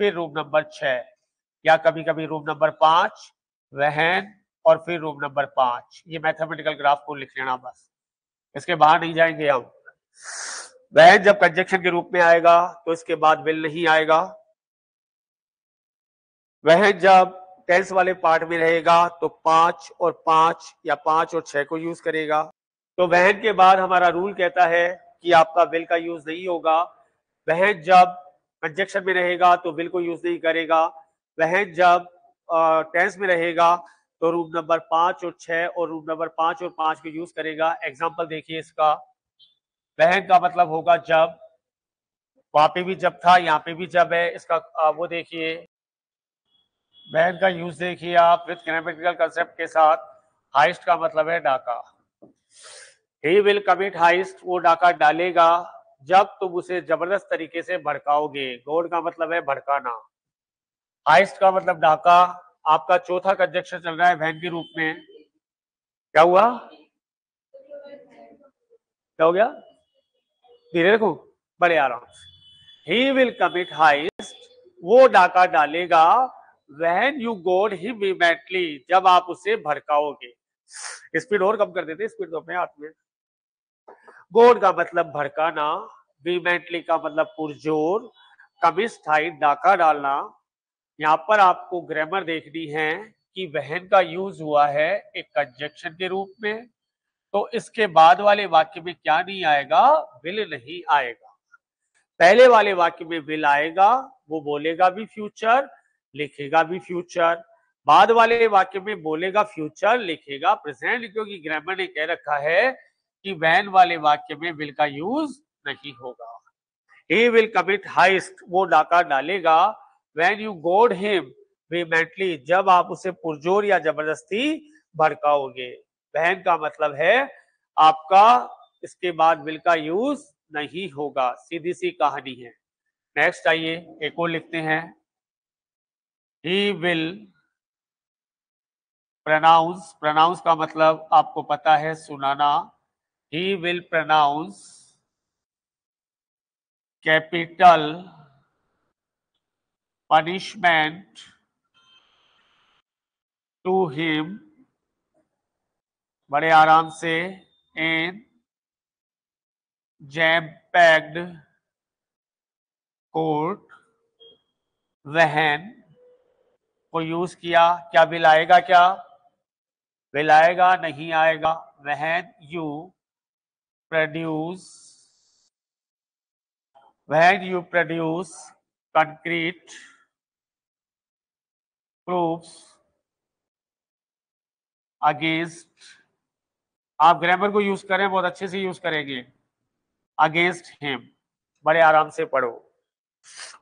Speaker 1: फिर रूम नंबर छ या कभी कभी रूम नंबर पाँच, वहन और फिर रूम नंबर पाँच। ये मैथमेटिकल ग्राफ को लिख लेना बस। इसके बाहर नहीं जाएँगे हम। वहन जब कंजक्शन के रूप में आएगा तो इसके बाद विल नहीं आएगा। वह जब टेंस वाले पार्ट में रहेगा तो पाँच और पाँच या पाँच और छह को यूज़ करेगा। तो वहन के बाद हमारा रूल कहता है कि आपका विल का यूज़ नहीं होगा। वह जब कंजक्शन में रहेगा तो विल को यूज़ नहीं करेगा। वह जब टेंस में रहेगा तो रूम नंबर पाँच और छह और रूम नंबर पाँच और पाँच को यूज़ करेगा। एग्ज़ाम्पल देखिए इसका। वहन का मतलब होगा जब, वहाँ पे भी जब था, यहाँ पे भी जब है, इसका वो देखिए। वहन का यूज़ देखिए आप विद ग्रामेटिकल कंसेप्ट के साथ। हाइस्ट का मतलब है डाका। ही विल कमिट हाइस्ट वो डाका डालेगा। जब तुम उसे ज़बरदस्त तरीके से भड़काओगे गोड का मतलब है भड़काना। हाइस्ट का मतलब ढाका आपका चौथा कंजक्शन चल रहा है वैन के रूप में। क्या हुआ? क्या हो गया? धीरे रखो, बड़े आराम से। ही विल कमिट हाइस्ट वो डाका डालेगा। When you goad he immediately जब आप उसे भड़काओगे। स्पीड और कम कर देते स्पीड तो अपने हाथ में। गोड का मतलब भड़काना। वीमेंटली का मतलब पुरजोर कमिस्ट हाइट डाका डालना। यहाँ पर आपको ग्रामर देखनी है कि वहन का यूज़ हुआ है एक कंजक्शन के रूप में। तो इसके बाद वाले वाक्य में क्या नहीं आएगा? विल नहीं आएगा। पहले वाले वाक्य में विल आएगा, वो बोलेगा भी फ्यूचर लिखेगा भी फ्यूचर बाद वाले वाक्य में बोलेगा फ्यूचर लिखेगा प्रेजेंट क्योंकि ग्रामर ने कह रखा है कि वैन वाले वाक्य में विल का यूज़ नहीं होगा। ही विल कमिट हाइस्ट वो डाका डालेगा। When you goad him vehemently जब आप उसे पुरजोर या ज़बरदस्ती भड़काओगे। बहन का मतलब है, आपका इसके बाद विल का यूज़ नहीं होगा। सीधी सी कहानी है। नेक्स्ट आइए, एक और लिखते हैं। ही विल प्रनाउंस प्रनाउंस का मतलब आपको पता है, सुनाना। He will pronounce capital punishment to him. बड़े आराम से इन जैम पैक्ड कोर्ट वहन को यूज़ किया। क्या बिल आएगा क्या? बिल आएगा, नहीं आएगा। When you produce when you produce concrete proofs against, आप ग्रामर को यूज़ करें, बहुत अच्छे से यूज़ करेंगे अगेंस्ट हिम बड़े आराम से पढ़ो।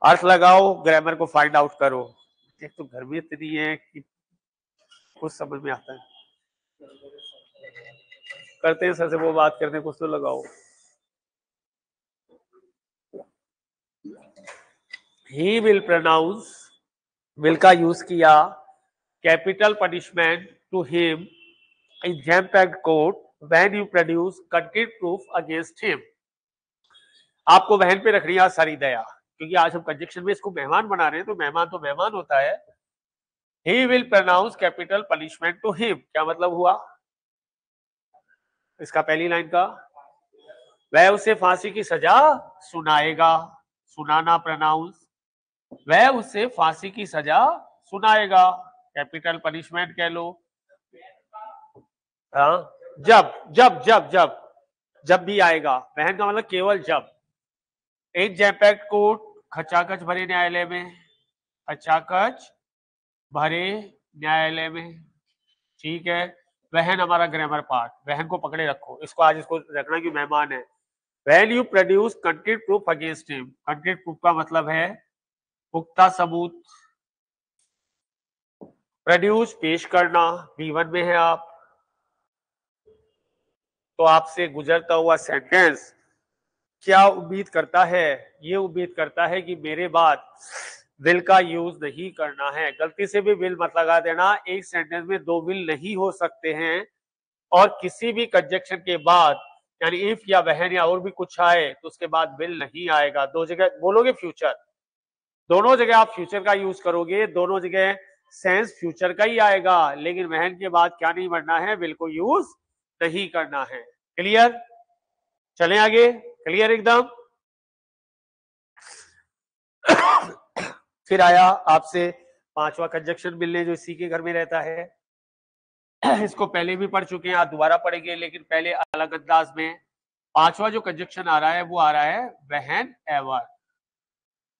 Speaker 1: अर्थ लगाओ ग्रामर को फाइंड आउट करो। एक तो घर में इतनी है कि कुछ समझ में आता है। करते हैं सर से वो बात करते कुछ तो लगाओ। ही विल प्रोनाउंस विल का यूज़ किया capital punishment to him in jam packed court when you produce concrete proof against him आपको वहन पे रखनी है सारी दया, क्योंकि आज हम कंजक्शन में इसको मेहमान बना रहे हैं तो मेहमान तो मेहमान होता है। He will pronounce capital punishment to him क्या मतलब हुआ? इसका पहली लाइन का। वह उसे फांसी की सजा सुनाएगा। सुनाना प्रोनाउंस वह उसे फांसी की सजा सुनाएगा। कैपिटल पनिशमेंट कह लो। हाँ जब जब जब जब जब भी आएगा। बहन का मतलब केवल जब। एक जैपैक्ट कोर्ट खचाखच भरे न्यायालय में, खचाखच भरे न्यायालय में। ठीक है वहन हमारा ग्रामर पार्ट वहन को पकड़े रखो। इसको आज इसको रखना की मेहमान है। When you produce concrete proof against him concrete proof का मतलब है पुख्ता सबूत। प्रोड्यूस पेश करना बी वन में है आप। तो आपसे गुजरता हुआ सेंटेंस क्या उम्मीद करता है? ये उम्मीद करता है कि मेरे बाद विल का यूज़ नहीं करना है। गलती से भी विल मत लगा देना। एक सेंटेंस में दो विल नहीं हो सकते हैं। और किसी भी कंजक्शन के बाद, यानी इफ़ या वहन या और भी कुछ आए तो उसके बाद विल नहीं आएगा। दो जगह बोलोगे फ्यूचर दोनों जगह आप फ्यूचर का यूज़ करोगे, दोनों जगह सेंस फ्यूचर का ही आएगा। लेकिन वहन के बाद क्या नहीं बढ़ना है, बिल्कुल यूज़ नहीं करना है। क्लियर चलें आगे। क्लियर एकदम? फिर आया आपसे पांचवा कंजक्शन मिलने जो इसी के घर में रहता है। इसको पहले भी पढ़ चुके हैं आप दोबारा पढ़ेंगे, लेकिन पहले अलग अंदाज में। पांचवा जो कंजक्शन आ रहा है, वो आ रहा है वहन एवर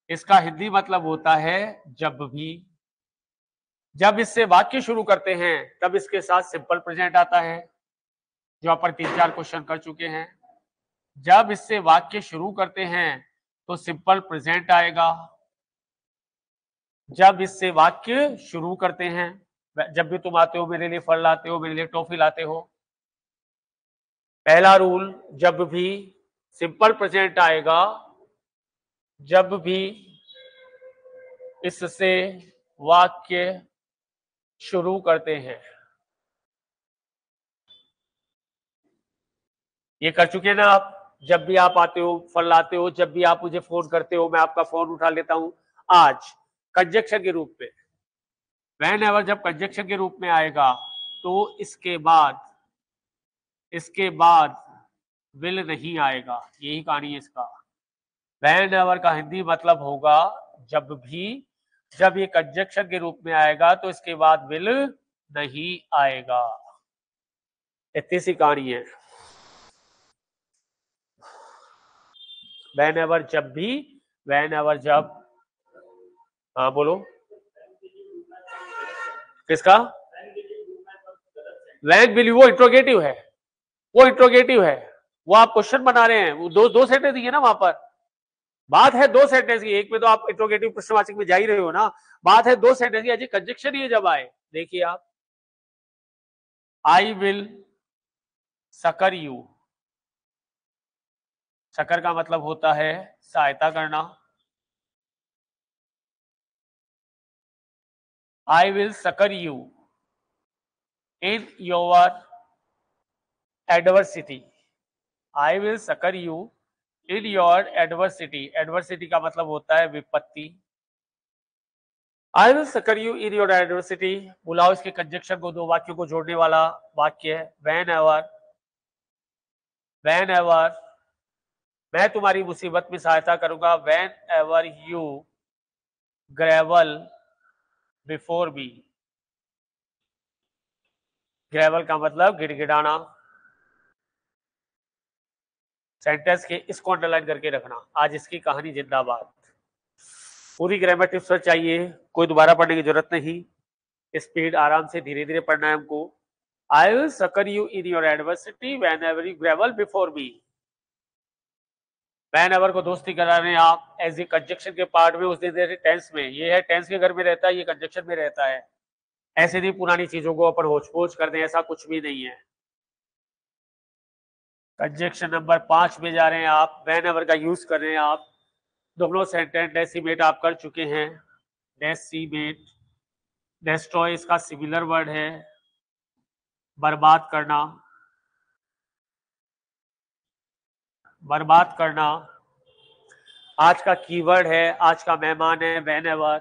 Speaker 1: इसका हिंदी मतलब होता है जब भी। जब इससे वाक्य शुरू करते हैं, तब इसके साथ सिंपल प्रेजेंट आता है, जो आप तीन चार क्वेश्चन कर चुके हैं। जब इससे वाक्य शुरू करते हैं तो सिंपल प्रेजेंट आएगा। जब इससे वाक्य शुरू करते हैं जब भी तुम आते हो, मेरे लिए फल लाते हो, मेरे लिए टॉफी लाते हो, पहला रूल जब भी सिंपल प्रेजेंट आएगा जब भी इससे वाक्य शुरू करते हैं। ये कर चुके हैं ना आप? जब भी आप आते हो फल लाते हो, जब भी आप मुझे फ़ोन करते हो, मैं आपका फ़ोन उठा लेता हूँ। आज कंजक्शन के रूप में, वैन एवर जब कंजक्शन के रूप में आएगा तो इसके बाद इसके बाद विल नहीं आएगा। यही कहानी है इसका। वैन एवर का हिंदी मतलब होगा जब भी, जब ये कंजक्शन के रूप में आएगा तो इसके बाद विल नहीं आएगा। इतनी सी कहानी है। वैन एवर जब भी वैन एवर जब। हाँ बोलो। किसका? वैन विल वो इंट्रोगेटिव है। वो इंट्रोगेटिव है। वो आप क्वेश्चन बना रहे हैं। वो दो दो सेंटेंस दिए ना वहाँ पर। बात है दो सेंटेंस की, एक में तो आप इंट्रोगेटिव प्रश्नवाचक में जा ही रहे हो ना। बात है दो सेंटेंस की, अजय कंजक्शन ही जब आए, देखिए आप। I will succour you succour का मतलब होता है सहायता करना। I will succour you in your adversity I will succour you in your adversity adversity का मतलब होता है विपत्ति। I will succour you in your adversity बुलाओ इसके कंजक्शन को, दो वाक्यों को जोड़ने वाला वाक्य है। वैन एवर वैन एवर मैं तुम्हारी मुसीबत में सहायता करूँगा। Whenever you grovel before be grovel का मतलब गिड़गिड़ाना। सेंटेंस के इसको अंडरलाइन करके रखना। आज इसकी कहानी जिंदाबाद। पूरी ग्रामर टिप्स पर चाहिए कोई दोबारा पढ़ने की ज़रूरत नहीं। स्पीड आराम से धीरे धीरे पढ़ना है हमको। I will succour you in your adversity whenever you grovel before be whenever को दोस्ती करा रहे हैं आप एज ए कंजक्शन के पार्ट में, उस दिन टेंस में, ये है टेंस के घर में रहता है, ये कंजक्शन में रहता है। ऐसे नहीं पुरानी चीज़ों को अपन होच पोच कर दें, ऐसा कुछ भी नहीं है। कंजक्शन नंबर पाँच में जा रहे हैं आप। वैन एवर का यूज़ कर रहे हैं आप। दोनों सेंटेंस डेसीमेट आप कर चुके हैं। डेसीमेट डेस्ट्रॉय इसका सिमिलर वर्ड है। बर्बाद करना। बर्बाद करना। आज का कीवर्ड है, आज का मेहमान है वैन एवर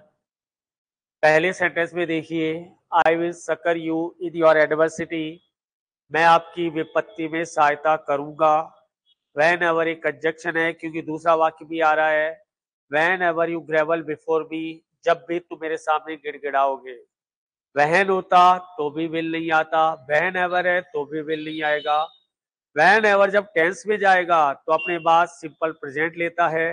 Speaker 1: पहले सेंटेंस में देखिए I will succour you in your adversity मैं आपकी विपत्ति में सहायता करूँगा। वैन एवर एक कंजक्शन है, क्योंकि दूसरा वाक्य भी आ रहा है। Whenever you grovel before be जब भी तुम मेरे सामने गिड़गिड़ाओगे। वहन होता तो भी विल नहीं आता वहन एवर है तो भी विल नहीं आएगा। वैन एवर जब टेंस में जाएगा तो अपने बाद सिंपल प्रेजेंट लेता है।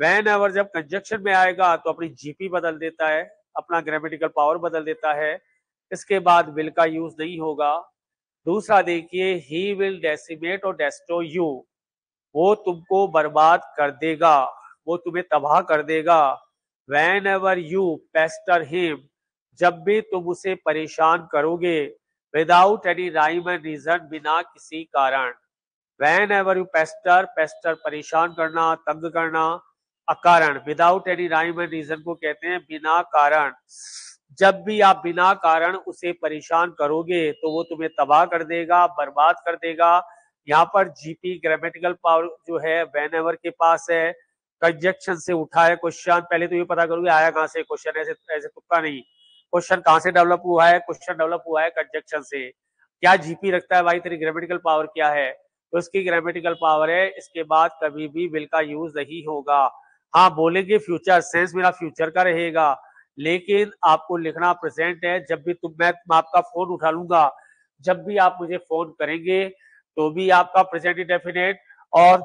Speaker 1: वैन एवर जब कंजक्शन में आएगा तो अपनी जीपी बदल देता है, अपना ग्रामेटिकल पावर बदल देता है। इसके बाद विल का यूज़ नहीं होगा। दूसरा देखिए ही विल डेसिमेट और डेस्ट्रो यू वो तुमको बर्बाद कर देगा, वो तुम्हें तबाह कर देगा। Whenever you pester him जब भी तुम उसे परेशान करोगे without any rhyme and reason बिना किसी कारण। Whenever you pester pester परेशान करना, तंग करना, अकारण without any rhyme and reason को कहते हैं, बिना कारण। जब भी आप बिना कारण उसे परेशान करोगे तो वो तुम्हें तबाह कर देगा, बर्बाद कर देगा। यहाँ पर जीपी ग्रामेटिकल पावर जो है वैन एवर के पास है कंजक्शन से उठा है क्वेश्चन पहले तो ये पता करोगे, आया कहाँ से क्वेश्चन ऐसे ऐसे तुक्का नहीं। क्वेश्चन कहाँ से डेवलप हुआ है? क्वेश्चन डेवलप हुआ है कंजक्शन से। क्या जीपी रखता है भाई? तेरी ग्रामेटिकल पावर क्या है? तो इसकी ग्रामेटिकल पावर है, इसके बाद कभी भी विल का यूज़ नहीं होगा। हाँ बोलेंगे फ्यूचर सेंस मेरा फ्यूचर का रहेगा। लेकिन आपको लिखना प्रेजेंट है। जब भी तुम, मैं आपका फ़ोन उठा लूँगा। जब भी आप मुझे फ़ोन करेंगे तो भी आपका प्रेजेंट इंडेफिनेट और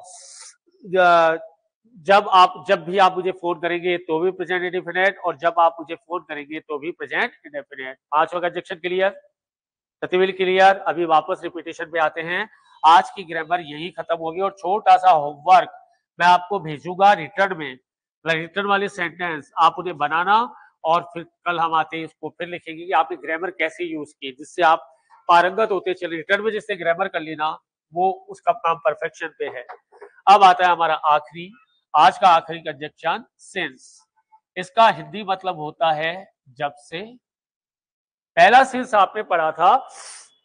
Speaker 1: जब आप, जब भी आप मुझे फ़ोन करेंगे तो भी प्रेजेंट इंडेफिनेट और जब आप मुझे फ़ोन करेंगे तो भी प्रेजेंट इंडेफिनेट पांचवा कंजक्शन क्लियर प्रतिविल क्लियर अभी वापस रिपीटेशन पे आते हैं। आज की ग्रामर यही खत्म होगी और छोटा सा होमवर्क मैं आपको भेजूँगा रिटर्न में। रिटर्न वाले सेंटेंस आप उन्हें बनाना और फिर कल हम आते हैं इसको, फिर लिखेंगे कि आपने ग्रामर कैसे यूज़ की जिससे आप पारंगत होते चले। रिटर्न में जिससे ग्रामर कर लेना वो उसका काम परफेक्शन पे है। अब आता है हमारा आखिरी, आज का आखिरी कंजक्शन सिंस इसका हिंदी मतलब होता है जब से, पहला सिंस आपने पढ़ा था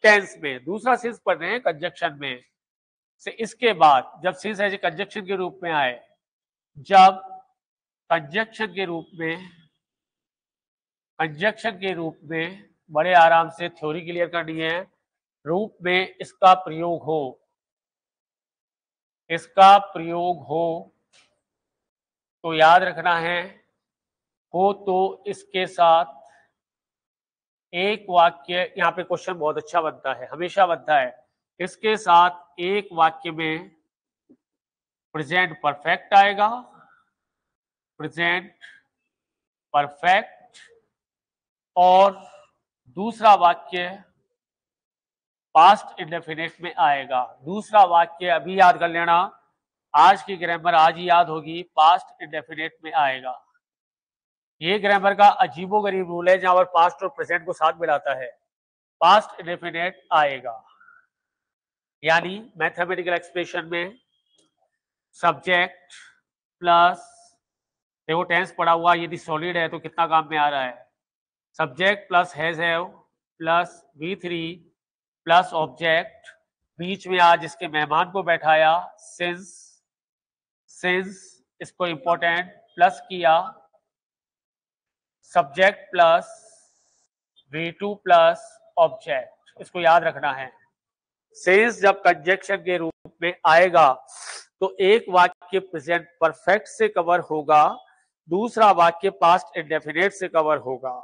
Speaker 1: टेंस में, दूसरा सिंस पढ़ रहे हैं कंजक्शन में। से इसके बाद, जब सिंस एज कंजक्शन के रूप में आए, जब कंजक्शन के रूप में कंजक्शन के रूप में बड़े आराम से थ्योरी क्लियर करनी है। रूप में इसका प्रयोग हो। इसका प्रयोग हो तो याद रखना है, हो तो इसके साथ एक वाक्य, यहाँ पे क्वेश्चन बहुत अच्छा बनता है, हमेशा बनता है। इसके साथ एक वाक्य में प्रेजेंट परफेक्ट आएगा। प्रेजेंट परफेक्ट और दूसरा वाक्य पास्ट इंडेफिनेट में आएगा। दूसरा वाक्य अभी याद कर लेना, आज की ग्रामर आज ही याद होगी पास्ट इंडेफिनेट में आएगा। ये ग्रामर का अजीबो गरीब रूल है, जहाँ पर पास्ट और प्रेजेंट को साथ मिलाता है। पास्ट इंडेफिनेट आएगा। यानी मैथमेटिकल एक्सप्रेशन में सब्जेक्ट प्लस देखो टेंस पड़ा हुआ, यदि सॉलिड है तो कितना काम में आ रहा है? Subject plus has have, plus V three, plus object, बीच में आज इसके मेहमान को बैठाया सिंस सिंस इसको इंपॉर्टेंट प्लस किया subject plus V two plus object इसको याद रखना है। सिंस जब कंजेक्शन के रूप में आएगा तो एक वाक्य प्रेजेंट परफेक्ट से कवर होगा, दूसरा वाक्य पास्ट इंडेफिनेट से कवर होगा।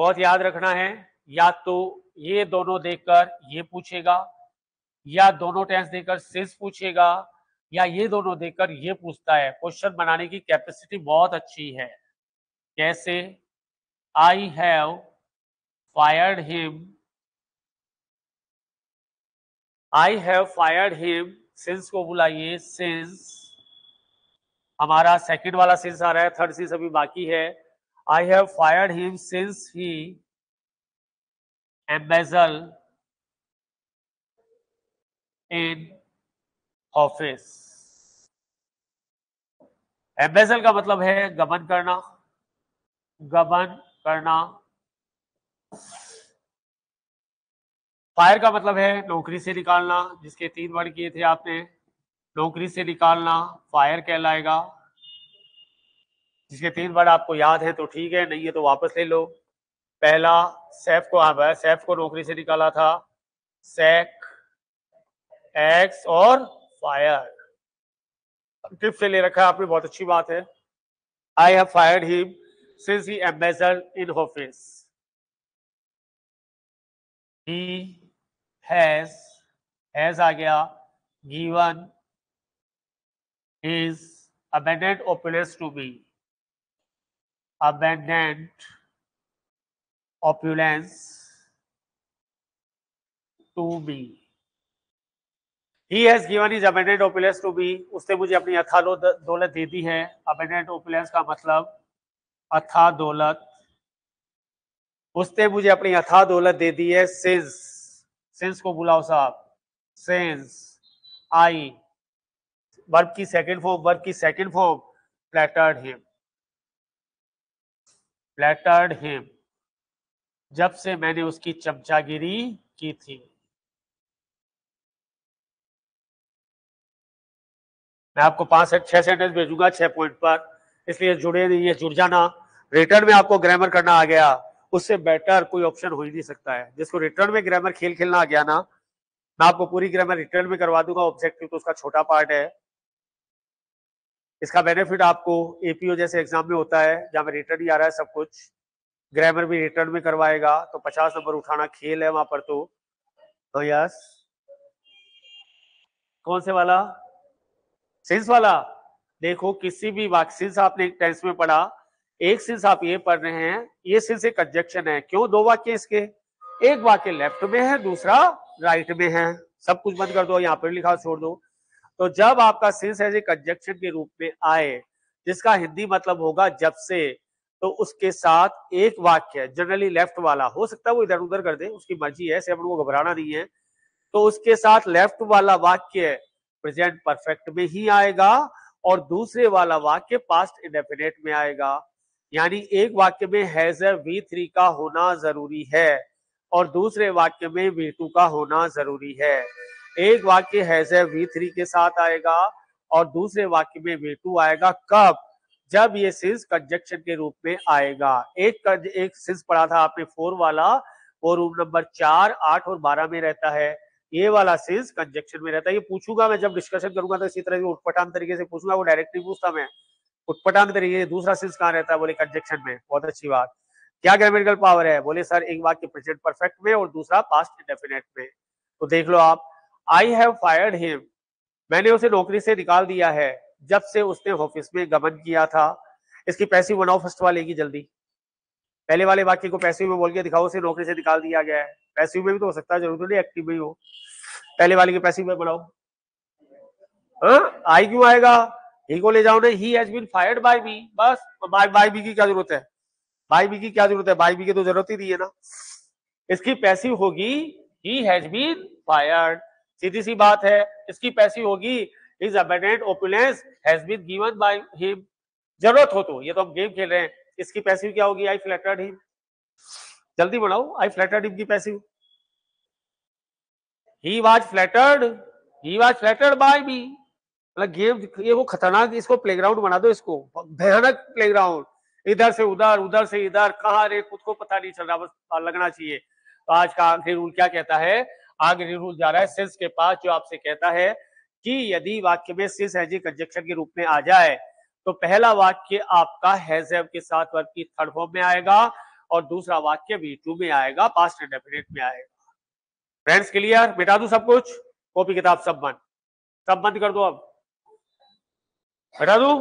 Speaker 1: बहुत याद रखना है, या तो ये दोनों देखकर ये पूछेगा, या दोनों टेंस देकर सिंस पूछेगा, या ये दोनों देखकर ये पूछता है। क्वेश्चन बनाने की कैपेसिटी बहुत अच्छी है। कैसे? I have fired him I have fired him since को बुलाइए। सिंस हमारा सेकंड वाला सिंस आ रहा है। थर्ड सिंस अभी बाकी है। I have fired him since he embezzle in office embezzle का मतलब है गमन करना। गमन करना। फायर का मतलब है नौकरी से निकालना, जिसके तीन वर्ड किए थे आपने। नौकरी से निकालना फायर कहलाएगा। जिसके तीन वर्ड आपको याद है तो ठीक है, नहीं है तो वापस ले लो। पहला, सैफ को आ सैफ को नौकरी से निकाला था। सैक एक्स और फायर। टिप से ले रखा है आपने, बहुत अच्छी बात है। I have fired him since he embezzle in office he has has आ गया। Given is abundant opulence to me abundant opulence to me he has given his abundant opulence to me उसने मुझे अपनी अथा दौलत दे दी है। Abundant opulence का मतलब अथा दौलत। उसने मुझे अपनी अथा दौलत दे दी है। सिंस सिंस को बुलाओ साहब। सिंस आई वर्ब की सेकंड फॉर्म वर्ब की second form flattered him flattered him, जब से मैंने उसकी चमचागिरी की थी। मैं आपको पाँच छह सेंटेंस भेजूँगा, छह पॉइंट पर। इसलिए जुड़े नहीं है जुड़ जाना। रिटर्न में आपको ग्रामर करना आ गया। उससे बेटर कोई ऑप्शन हो ही नहीं सकता है। जिसको रिटर्न में ग्रामर खेल खेलना आ गया ना, मैं आपको पूरी ग्रामर रिटर्न में करवा दूँगा। ऑब्जेक्टिव तो उसका छोटा पार्ट है। इसका बेनिफिट आपको एपीओ जैसे एग्ज़ाम में होता है जहाँ में रिटर्न ही आ रहा है सब कुछ ग्रामर भी रिटर्न में करवाएगा तो पचास नंबर उठाना खेल है वहाँ पर तो, तो यस कौन से वाला? सिंस वाला। देखो किसी भी वाक्य सिंस आपने टेंस में पढ़ा एक सिंस आप ये पढ़ रहे हैं ये सिंस एक कंजक्शन है। क्यों? दो वाक्य इसके। एक वाक्य लेफ़्ट में है दूसरा राइट में है। सब कुछ बंद कर दो यहाँ पर लिखा छोड़ दो। तो जब आपका सिंस एज ए कंजक्शन के रूप में आए, जिसका हिंदी मतलब होगा जब से तो उसके साथ एक वाक्य जनरली लेफ़्ट वाला, हो सकता है वो इधर उधर कर दे, उसकी मर्ज़ी है सेवन को घबराना नहीं है। तो उसके साथ लेफ़्ट वाला वाक्य प्रेजेंट परफेक्ट में ही आएगा और दूसरे वाला वाक्य पास्ट इंडेफिनेट में आएगा। यानी एक वाक्य में हैज़ वी थ्री का होना ज़रूरी है और दूसरे वाक्य में वी टू का होना ज़रूरी है। एक वाक्य हैज़ वी थ्री के साथ आएगा और दूसरे वाक्य में वी टू आएगा। कब? जब ये सिंस कंजक्शन के रूप में आएगा। एक एक सिंस पढ़ा था आपने, फोर वाला, वो रूम नंबर चार, आठ और बारह में रहता है। ये वाला सिंस कंजक्शन में रहता है। ये पूछूँगा मैं, जब डिस्कशन करूँगा तो इसी तरह से उठपटांग तरीके से पूछूँगा, वो डायरेक्ट नहीं पूछता मैं। उठपटांग तरीके से, दूसरा सिंस कहाँ रहता है? बोले कंजक्शन में। बहुत अच्छी बात। क्या ग्रामेटिकल पावर है? बोले, सर, एक वाक्य प्रेजेंट परफेक्ट में और दूसरा पास्ट इंडेफिनेट में। तो देख लो आप आई हैव फायर्ड हिम मैंने उसे नौकरी से निकाल दिया है, जब से उसने ऑफ़िस में गमन किया था। इसकी पैसिव बनाओ फ़र्स्ट वाले की जल्दी। पहले वाले वाक्य को पैसे में बोल के दिखाओ, उसे नौकरी से निकाल दिया गया है। पैसिव में भी तो हो सकता है, ज़रूर नहीं एक्टिव में हो। पहले वाले के पैसे में बनाओ। हाँ? आई क्यों आएगा? ही को ले जाओ ना he has been fired by me बस बाय बाय बी की क्या ज़रूरत है? बाय बी की क्या ज़रूरत है? बाय बी की तो ज़रूरत ही नहीं है ना। इसकी पैसिव होगी। ही हैज़ बीन फायर्ड सीधी सी बात है, इसकी पैसिव होगी। Is abundant opulence has been given by him ज़रूरत हो तो ये तो हम गेम खेल रहे हैं। इसकी पैसिव क्या होगी? आई फ्लैटर्ड हिम जल्दी बनाओ आई फ्लैटर्ड हिम की passive he was flattered he was flattered by me मतलब गेम ये वो खतरनाक, इसको प्लेग्राउंड बना दो इसको। भयानक प्लेग्राउंड इधर से उधर उधर से इधर, कहा रे, खुद को पता नहीं चल रहा, बस लगना चाहिए। तो आज का आखिरी रूल क्या कहता है? आगे रूल जा रहा है। सिंस के पास जो आपसे कहता है कि यदि वाक्य में सिंस एजी कंजक्शन के रूप में आ जाए तो पहला वाक्य आपका हैजेव के साथ वर्ग की थर्ड फॉर्म में आएगा और दूसरा वाक्य वी टू में आएगा पास्ट इंडेफिनिट में आएगा। फ्रेंड्स क्लियर मिटा दू सब कुछ? कॉपी किताब सब बंद। सब बंद कर दो अब। हटा दू?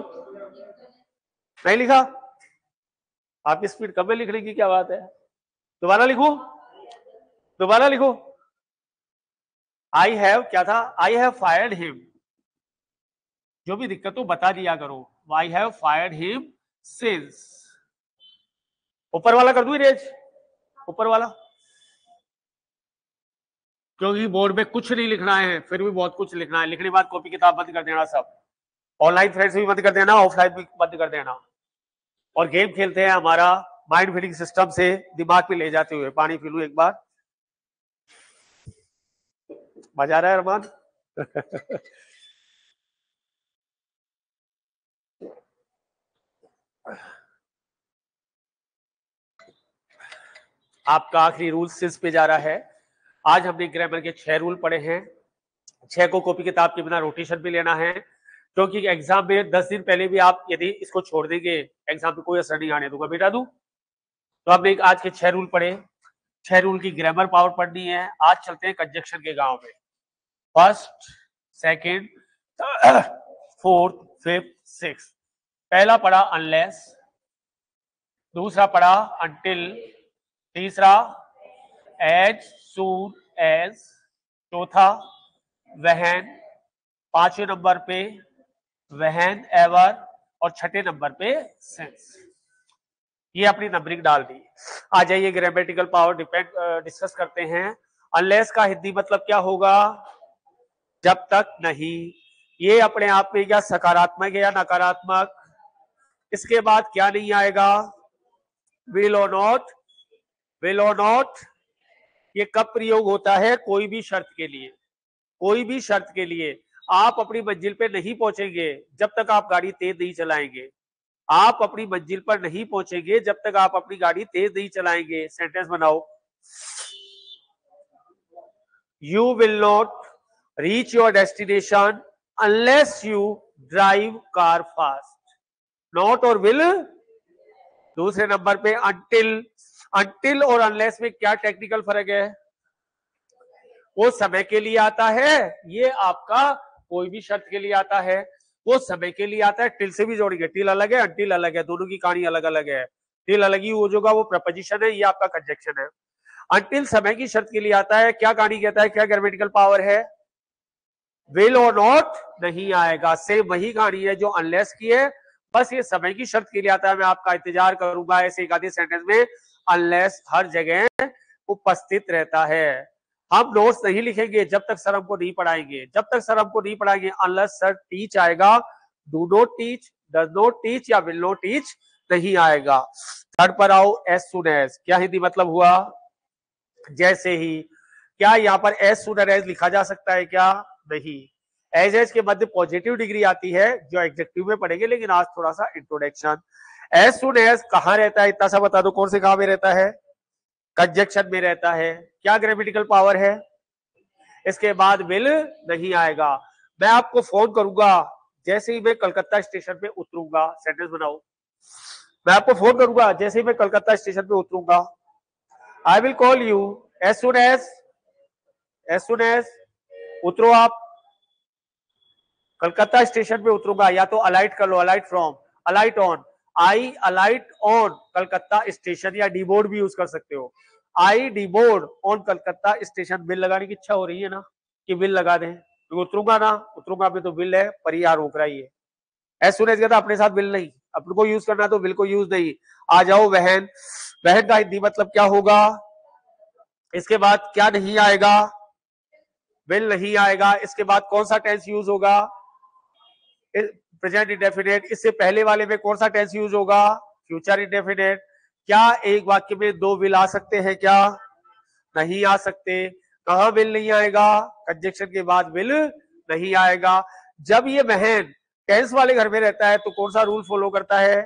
Speaker 1: नहीं लिखा? आपकी स्पीड कब में लिखने की क्या बात है? दोबारा लिखू? दोबारा लिखो? आई हैव क्या था? आई हैव फायर्ड हिम जो भी दिक्कत हो, बता दिया करो। I have fired him since ऊपर वाला कर दू रेज ऊपर वाला? क्योंकि बोर्ड में कुछ नहीं लिखना है, फिर भी बहुत कुछ लिखना है। लिखने के बाद कॉपी किताब बंद कर देना सब। ऑनलाइन फ्रेंड्स भी बंद कर देना ऑफलाइन भी बंद कर देना। और गेम खेलते हैं हमारा माइंड फीडिंग सिस्टम से दिमाग पे ले जाते हुए। पानी पी लू एक बार। मज़ा आ रहा है अरमान आपका आखिरी रूल सिल्स पे जा रहा है। आज हमने ग्रामर के छह रूल पढ़े हैं। छह को कॉपी किताब के बिना रोटेशन भी लेना है। क्योंकि एग्ज़ाम में दस दिन पहले भी आप यदि इसको छोड़ देंगे एग्ज़ाम में कोई असर नहीं आने दूँगा। बेटा दू तो हमने आज के छह रूल पढ़े। छह रूल की ग्रामर पावर पढ़नी है। आज चलते हैं कंजक्शन के गाँव में। First, second, fourth, fifth six पहला पढ़ा अनलेस दूसरा पढ़ा अंटिल तीसरा एज सून एज चौथा वहन, पाँचवें नंबर पे वहन एवर और छठे नंबर पे सेंस ये अपनी नंबरिंग डाल दी। आ जाइए ग्रामेटिकल पावर डिपेंड डिस्कस करते हैं। अनलेस का हिंदी मतलब क्या होगा? जब तक नहीं। ये अपने आप में क्या सकारात्मक है या नकारात्मक? इसके बाद क्या नहीं आएगा? विल और नॉट विल और नॉट ये कब प्रयोग होता है? कोई भी शर्त के लिए। कोई भी शर्त के लिए। आप अपनी मंजिल पे नहीं पहुँचेंगे जब तक आप गाड़ी तेज नहीं चलाएँगे। आप अपनी मंजिल पर नहीं पहुँचेंगे जब तक आप अपनी गाड़ी तेज नहीं चलाएँगे। सेंटेंस बनाओ। You will not reach your destination unless you drive car fast not और विल दूसरे नंबर पे अंटिल अंटिल और अनलेस में क्या टेक्निकल फ़र्क है? वो समय के लिए आता है। ये आपका कोई भी शर्त के लिए आता है। वो समय के लिए आता है। टिल से भी जोड़ेंगे टिल अलग है अंटिल अलग है। दोनों की कहानी अलग अलग है। टिल अलग ही हो जोगा वो प्रपोजिशन है, ये आपका कंजेक्शन है। अंटिल समय की शर्त के लिए आता है। क्या कहानी कहता है? क्या ग्रामेटिकल पावर है? विल और नॉट नहीं आएगा। सेम वही कहानी है जो अनलेस की है। बस ये समय की शर्त के लिए आता है। मैं आपका इंतज़ार करूँगा ऐसे एक आधे सेंटेंस में। अनलेस हर जगह उपस्थित रहता है। हम नोट्स नहीं लिखेंगे जब तक सर हमको नहीं पढ़ाएँगे। जब तक सर हमको नहीं पढ़ाएँगे अनलेस सर टीच आएगा। Do not teach does not teach या विल नोट टीच नहीं आएगा। थर्ड पर आओ एस सुन एस क्या हिंदी मतलब हुआ? जैसे ही। क्या यहाँ पर एस सुन एज लिखा जा सकता है क्या? नहीं। एज एज के मध्य पॉजिटिव डिग्री आती है, जो एग्जेक्टिव में पढ़ेंगे, लेकिन आज थोड़ा सा इंट्रोडक्शन एस सुन एज कहा रहता है, इतना सा बता दो, कौन से कहा में रहता है? कंजक्शन में रहता है। क्या ग्रेविटिकल पावर है? इसके बाद बिल नहीं आएगा। मैं आपको फ़ोन करूँगा। जैसे ही मैं कलकत्ता स्टेशन पे उतरूँगा सेंटेंस बनाओ। मैं आपको फ़ोन करूँगा, जैसे ही मैं कलकत्ता स्टेशन पे उतरूँगा। I will call you as soon as as soon as उतरो आप। कलकत्ता स्टेशन पे उतरूँगा, या तो अलाइट कर लो alight from alight on I alight on Calcutta station, या डी बोर्ड भी यूज़ कर सकते हो। I deboard on Calcutta station, bill लगाने की इच्छा हो रही है ना, कि बिल लगा दें। तो उतरूँगा ना, उतरूँगा तो बिल है, पर यहाँ रोक रहा है एज सुन कहता अपने साथ बिल नहीं, अपने को यूज़ करना तो बिल को यूज़ नहीं। आ जाओ, बहन बहन का हिंदी मतलब क्या होगा? इसके बाद क्या नहीं आएगा? बिल नहीं आएगा, इसके बाद कौन सा टेंस यूज़ होगा? प्रेजेंट इंडेफिनेट इससे पहले वाले में कौन सा टेंस यूज़ होगा? फ्यूचर इंडेफिनेट क्या एक वाक्य में दो विल आ सकते हैं क्या? नहीं आ सकते। कहा विल नहीं आएगा? कंजेक्शन के बाद विल नहीं आएगा। जब ये बहन टेंस वाले घर में रहता है तो कौन सा रूल फॉलो करता है?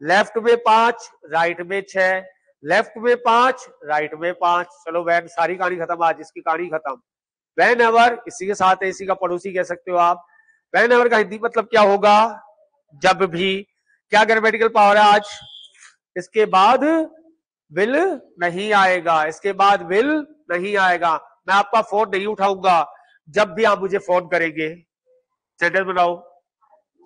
Speaker 1: लेफ़्ट में पाँच राइट में छह। लेफ़्ट में पाँच राइट में पाँच। चलो बहन सारी कहानी खत्म, आज इसकी कहानी खत्म। वैन एवर इसी के साथ है, इसी का पड़ोसी कह सकते हो आप। वैन एवर का हिंदी मतलब क्या होगा? जब भी। क्या ग्रामेटिकल पावर है आज? इसके बाद बिल नहीं आएगा। इसके बाद विल नहीं आएगा। मैं आपका फ़ोन नहीं उठाऊँगा। जब भी आप मुझे फ़ोन करेंगे। सेंटेंस बनाओ।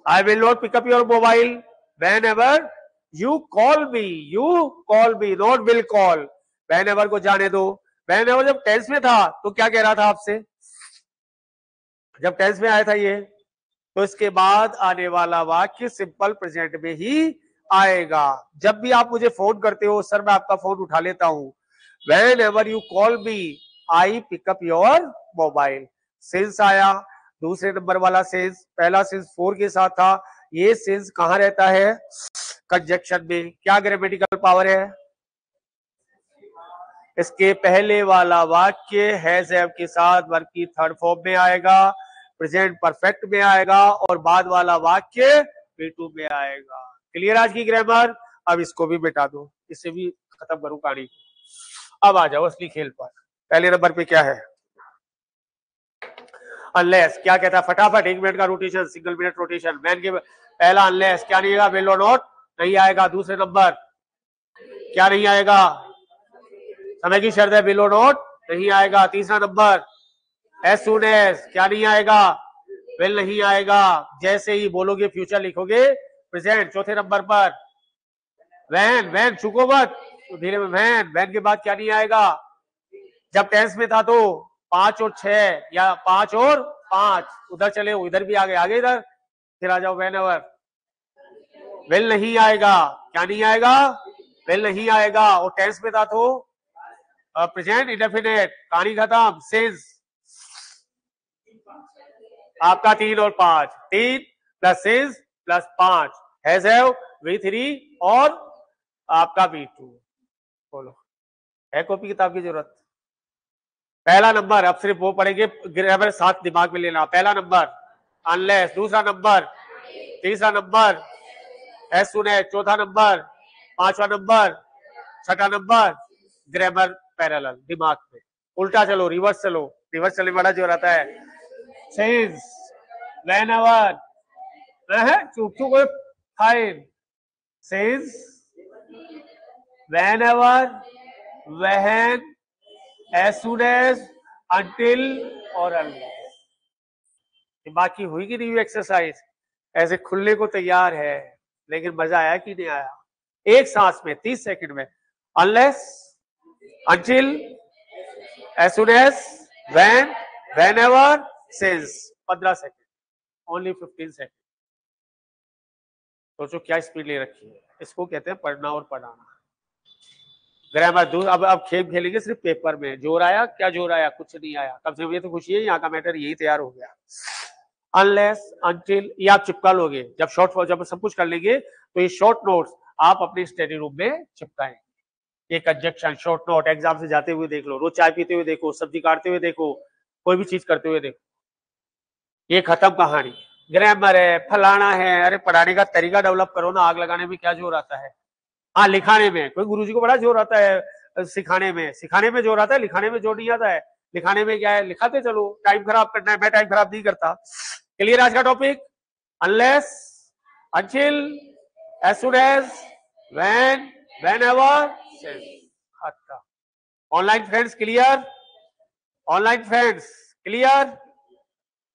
Speaker 1: I will not pick up your mobile whenever you call me you call me not will call whenever को जाने दो। वैन एवर जब टेंस में था तो क्या कह रहा था आपसे? जब टेंस में आया था ये तो इसके बाद आने वाला वाक्य सिंपल प्रेजेंट में ही आएगा। जब भी आप मुझे फ़ोन करते हो, सर, मैं आपका फ़ोन उठा लेता हूँ। Whenever you call me I pick up your mobile since आया, दूसरे नंबर वाला सेंस पहला सेंस फोर के साथ था। ये सेंस कहाँ रहता है? कंजक्शन में। क्या ग्रामेटिकल पावर है? इसके पहले वाला वाक्य हैव के साथ वर्ग की थर्ड फॉर्म में आएगा प्रेजेंट परफेक्ट में आएगा और बाद वाला वाक्य टू में आएगा। क्लियर आज की ग्रामर अब इसको भी बेटा दो। इससे भी खत्म करूँ कहानी अब आ जाओ असली खेल पर। पहले नंबर पे क्या है? अनलेस क्या कहता है? फटाफट एक मिनट का rotation single minute rotation main के पहला अनलेस क्या नहीं आएगा? बिलो नोट नहीं आएगा। दूसरे नंबर क्या नहीं आएगा? समय की शर्त है, बिलो नोट। नहीं आएगा, तीसरा नंबर। एस सुन एस क्या नहीं आएगा? बिल नहीं आएगा। जैसे ही बोलोगे फ्यूचर लिखोगे प्रेजेंट चौथे नंबर पर। वैन वैन चुको मत। तो धीरे में वैन वैन के बाद क्या नहीं आएगा? जब टेंस में था तो पाँच और छह, या पाँच और पाँच। उधर चले, इधर भी आ गए, आगे इधर। फिर आ जाओ वैन एवर वेल नहीं आएगा। क्या नहीं आएगा? वेल नहीं आएगा। और टेंस में था तो प्रेजेंट इंडेफिनेट कहानी खत्म सेंस आपका तीन और पाँच। तीन प्लस सेंस प्लस पाँच। हैज़ हैव वी थ्री और आपका वी टू बोलो। है कॉपी किताब की ज़रूरत? पहला नंबर। अब सिर्फ़ वो पढ़ेंगे। ग्रामर साथ दिमाग में लेना। पहला नंबर। अनलेस दूसरा नंबर। तीसरा नंबर। As soon. चौथा नंबर। पांचवा नंबर। छठा नंबर। ग्रामर पैरेलल, दिमाग में उल्टा चलो, रिवर्स चलो। रिवर्स चलने बड़ा जो रहता है चुप चुप as until, और बाकी हुई कि नहीं एक्सरसाइज ऐसे खुलने को तैयार है, लेकिन मज़ा आया कि नहीं आया? एक सांस में, तीस सेकंड में unless until as soon as, when, whenever, since, पंद्रह सेकंड ओनली फिफ्टीन सेकंड सोचो क्या स्पीड ले रखी है। इसको कहते हैं पढ़ना और पढ़ाना। ग्रामर, दो अब अब खेल खेलेंगे सिर्फ़ पेपर में। ज़ोर आया? क्या ज़ोर आया? कुछ नहीं आया। कम से कम ये तो खुशी है, यहाँ का मैटर यही तैयार हो गया। अनलेस अनटिल ये आप चिपका लोगे। जब शॉर्ट जब सब कुछ कर लेंगे तो ये शॉर्ट नोट्स आप अपने स्टडी रूम में चिपकाएँगे। ये कंजक्शन शॉर्ट नोट एग्ज़ाम से जाते हुए देख लो, रोज चाय पीते हुए देखो, सब्ज़ी काटते हुए देखो, कोई भी चीज़ करते हुए देखो। ये खत्म कहानी। ग्रामर है, फलाना है, अरे पढ़ाने का तरीका डेवलप करो ना, आग लगाने में क्या ज़ोर आता है? हाँ लिखाने में, कोई गुरुजी को बड़ा ज़ोर आता है सिखाने में। सिखाने में ज़ोर आता है, लिखाने में ज़ोर नहीं आता है। लिखाने में क्या है, लिखाते चलो टाइम खराब करना है, मैं टाइम खराब नहीं करता। क्लियर आज का topic unless until, as soon as, when खत्म online friends clear online friends clear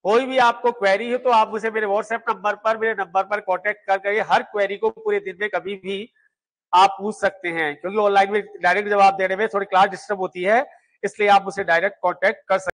Speaker 1: कोई भी आपको क्वेरी हो तो आप मुझे मेरे व्हाट्सएप नंबर पर मेरे नंबर पर कांटेक्ट कर करके हर क्वेरी को पूरे दिन में कभी भी आप पूछ सकते हैं। क्योंकि ऑनलाइन में डायरेक्ट जवाब देने में थोड़ी क्लास डिस्टर्ब होती है इसलिए आप मुझे डायरेक्ट कांटेक्ट कर सकते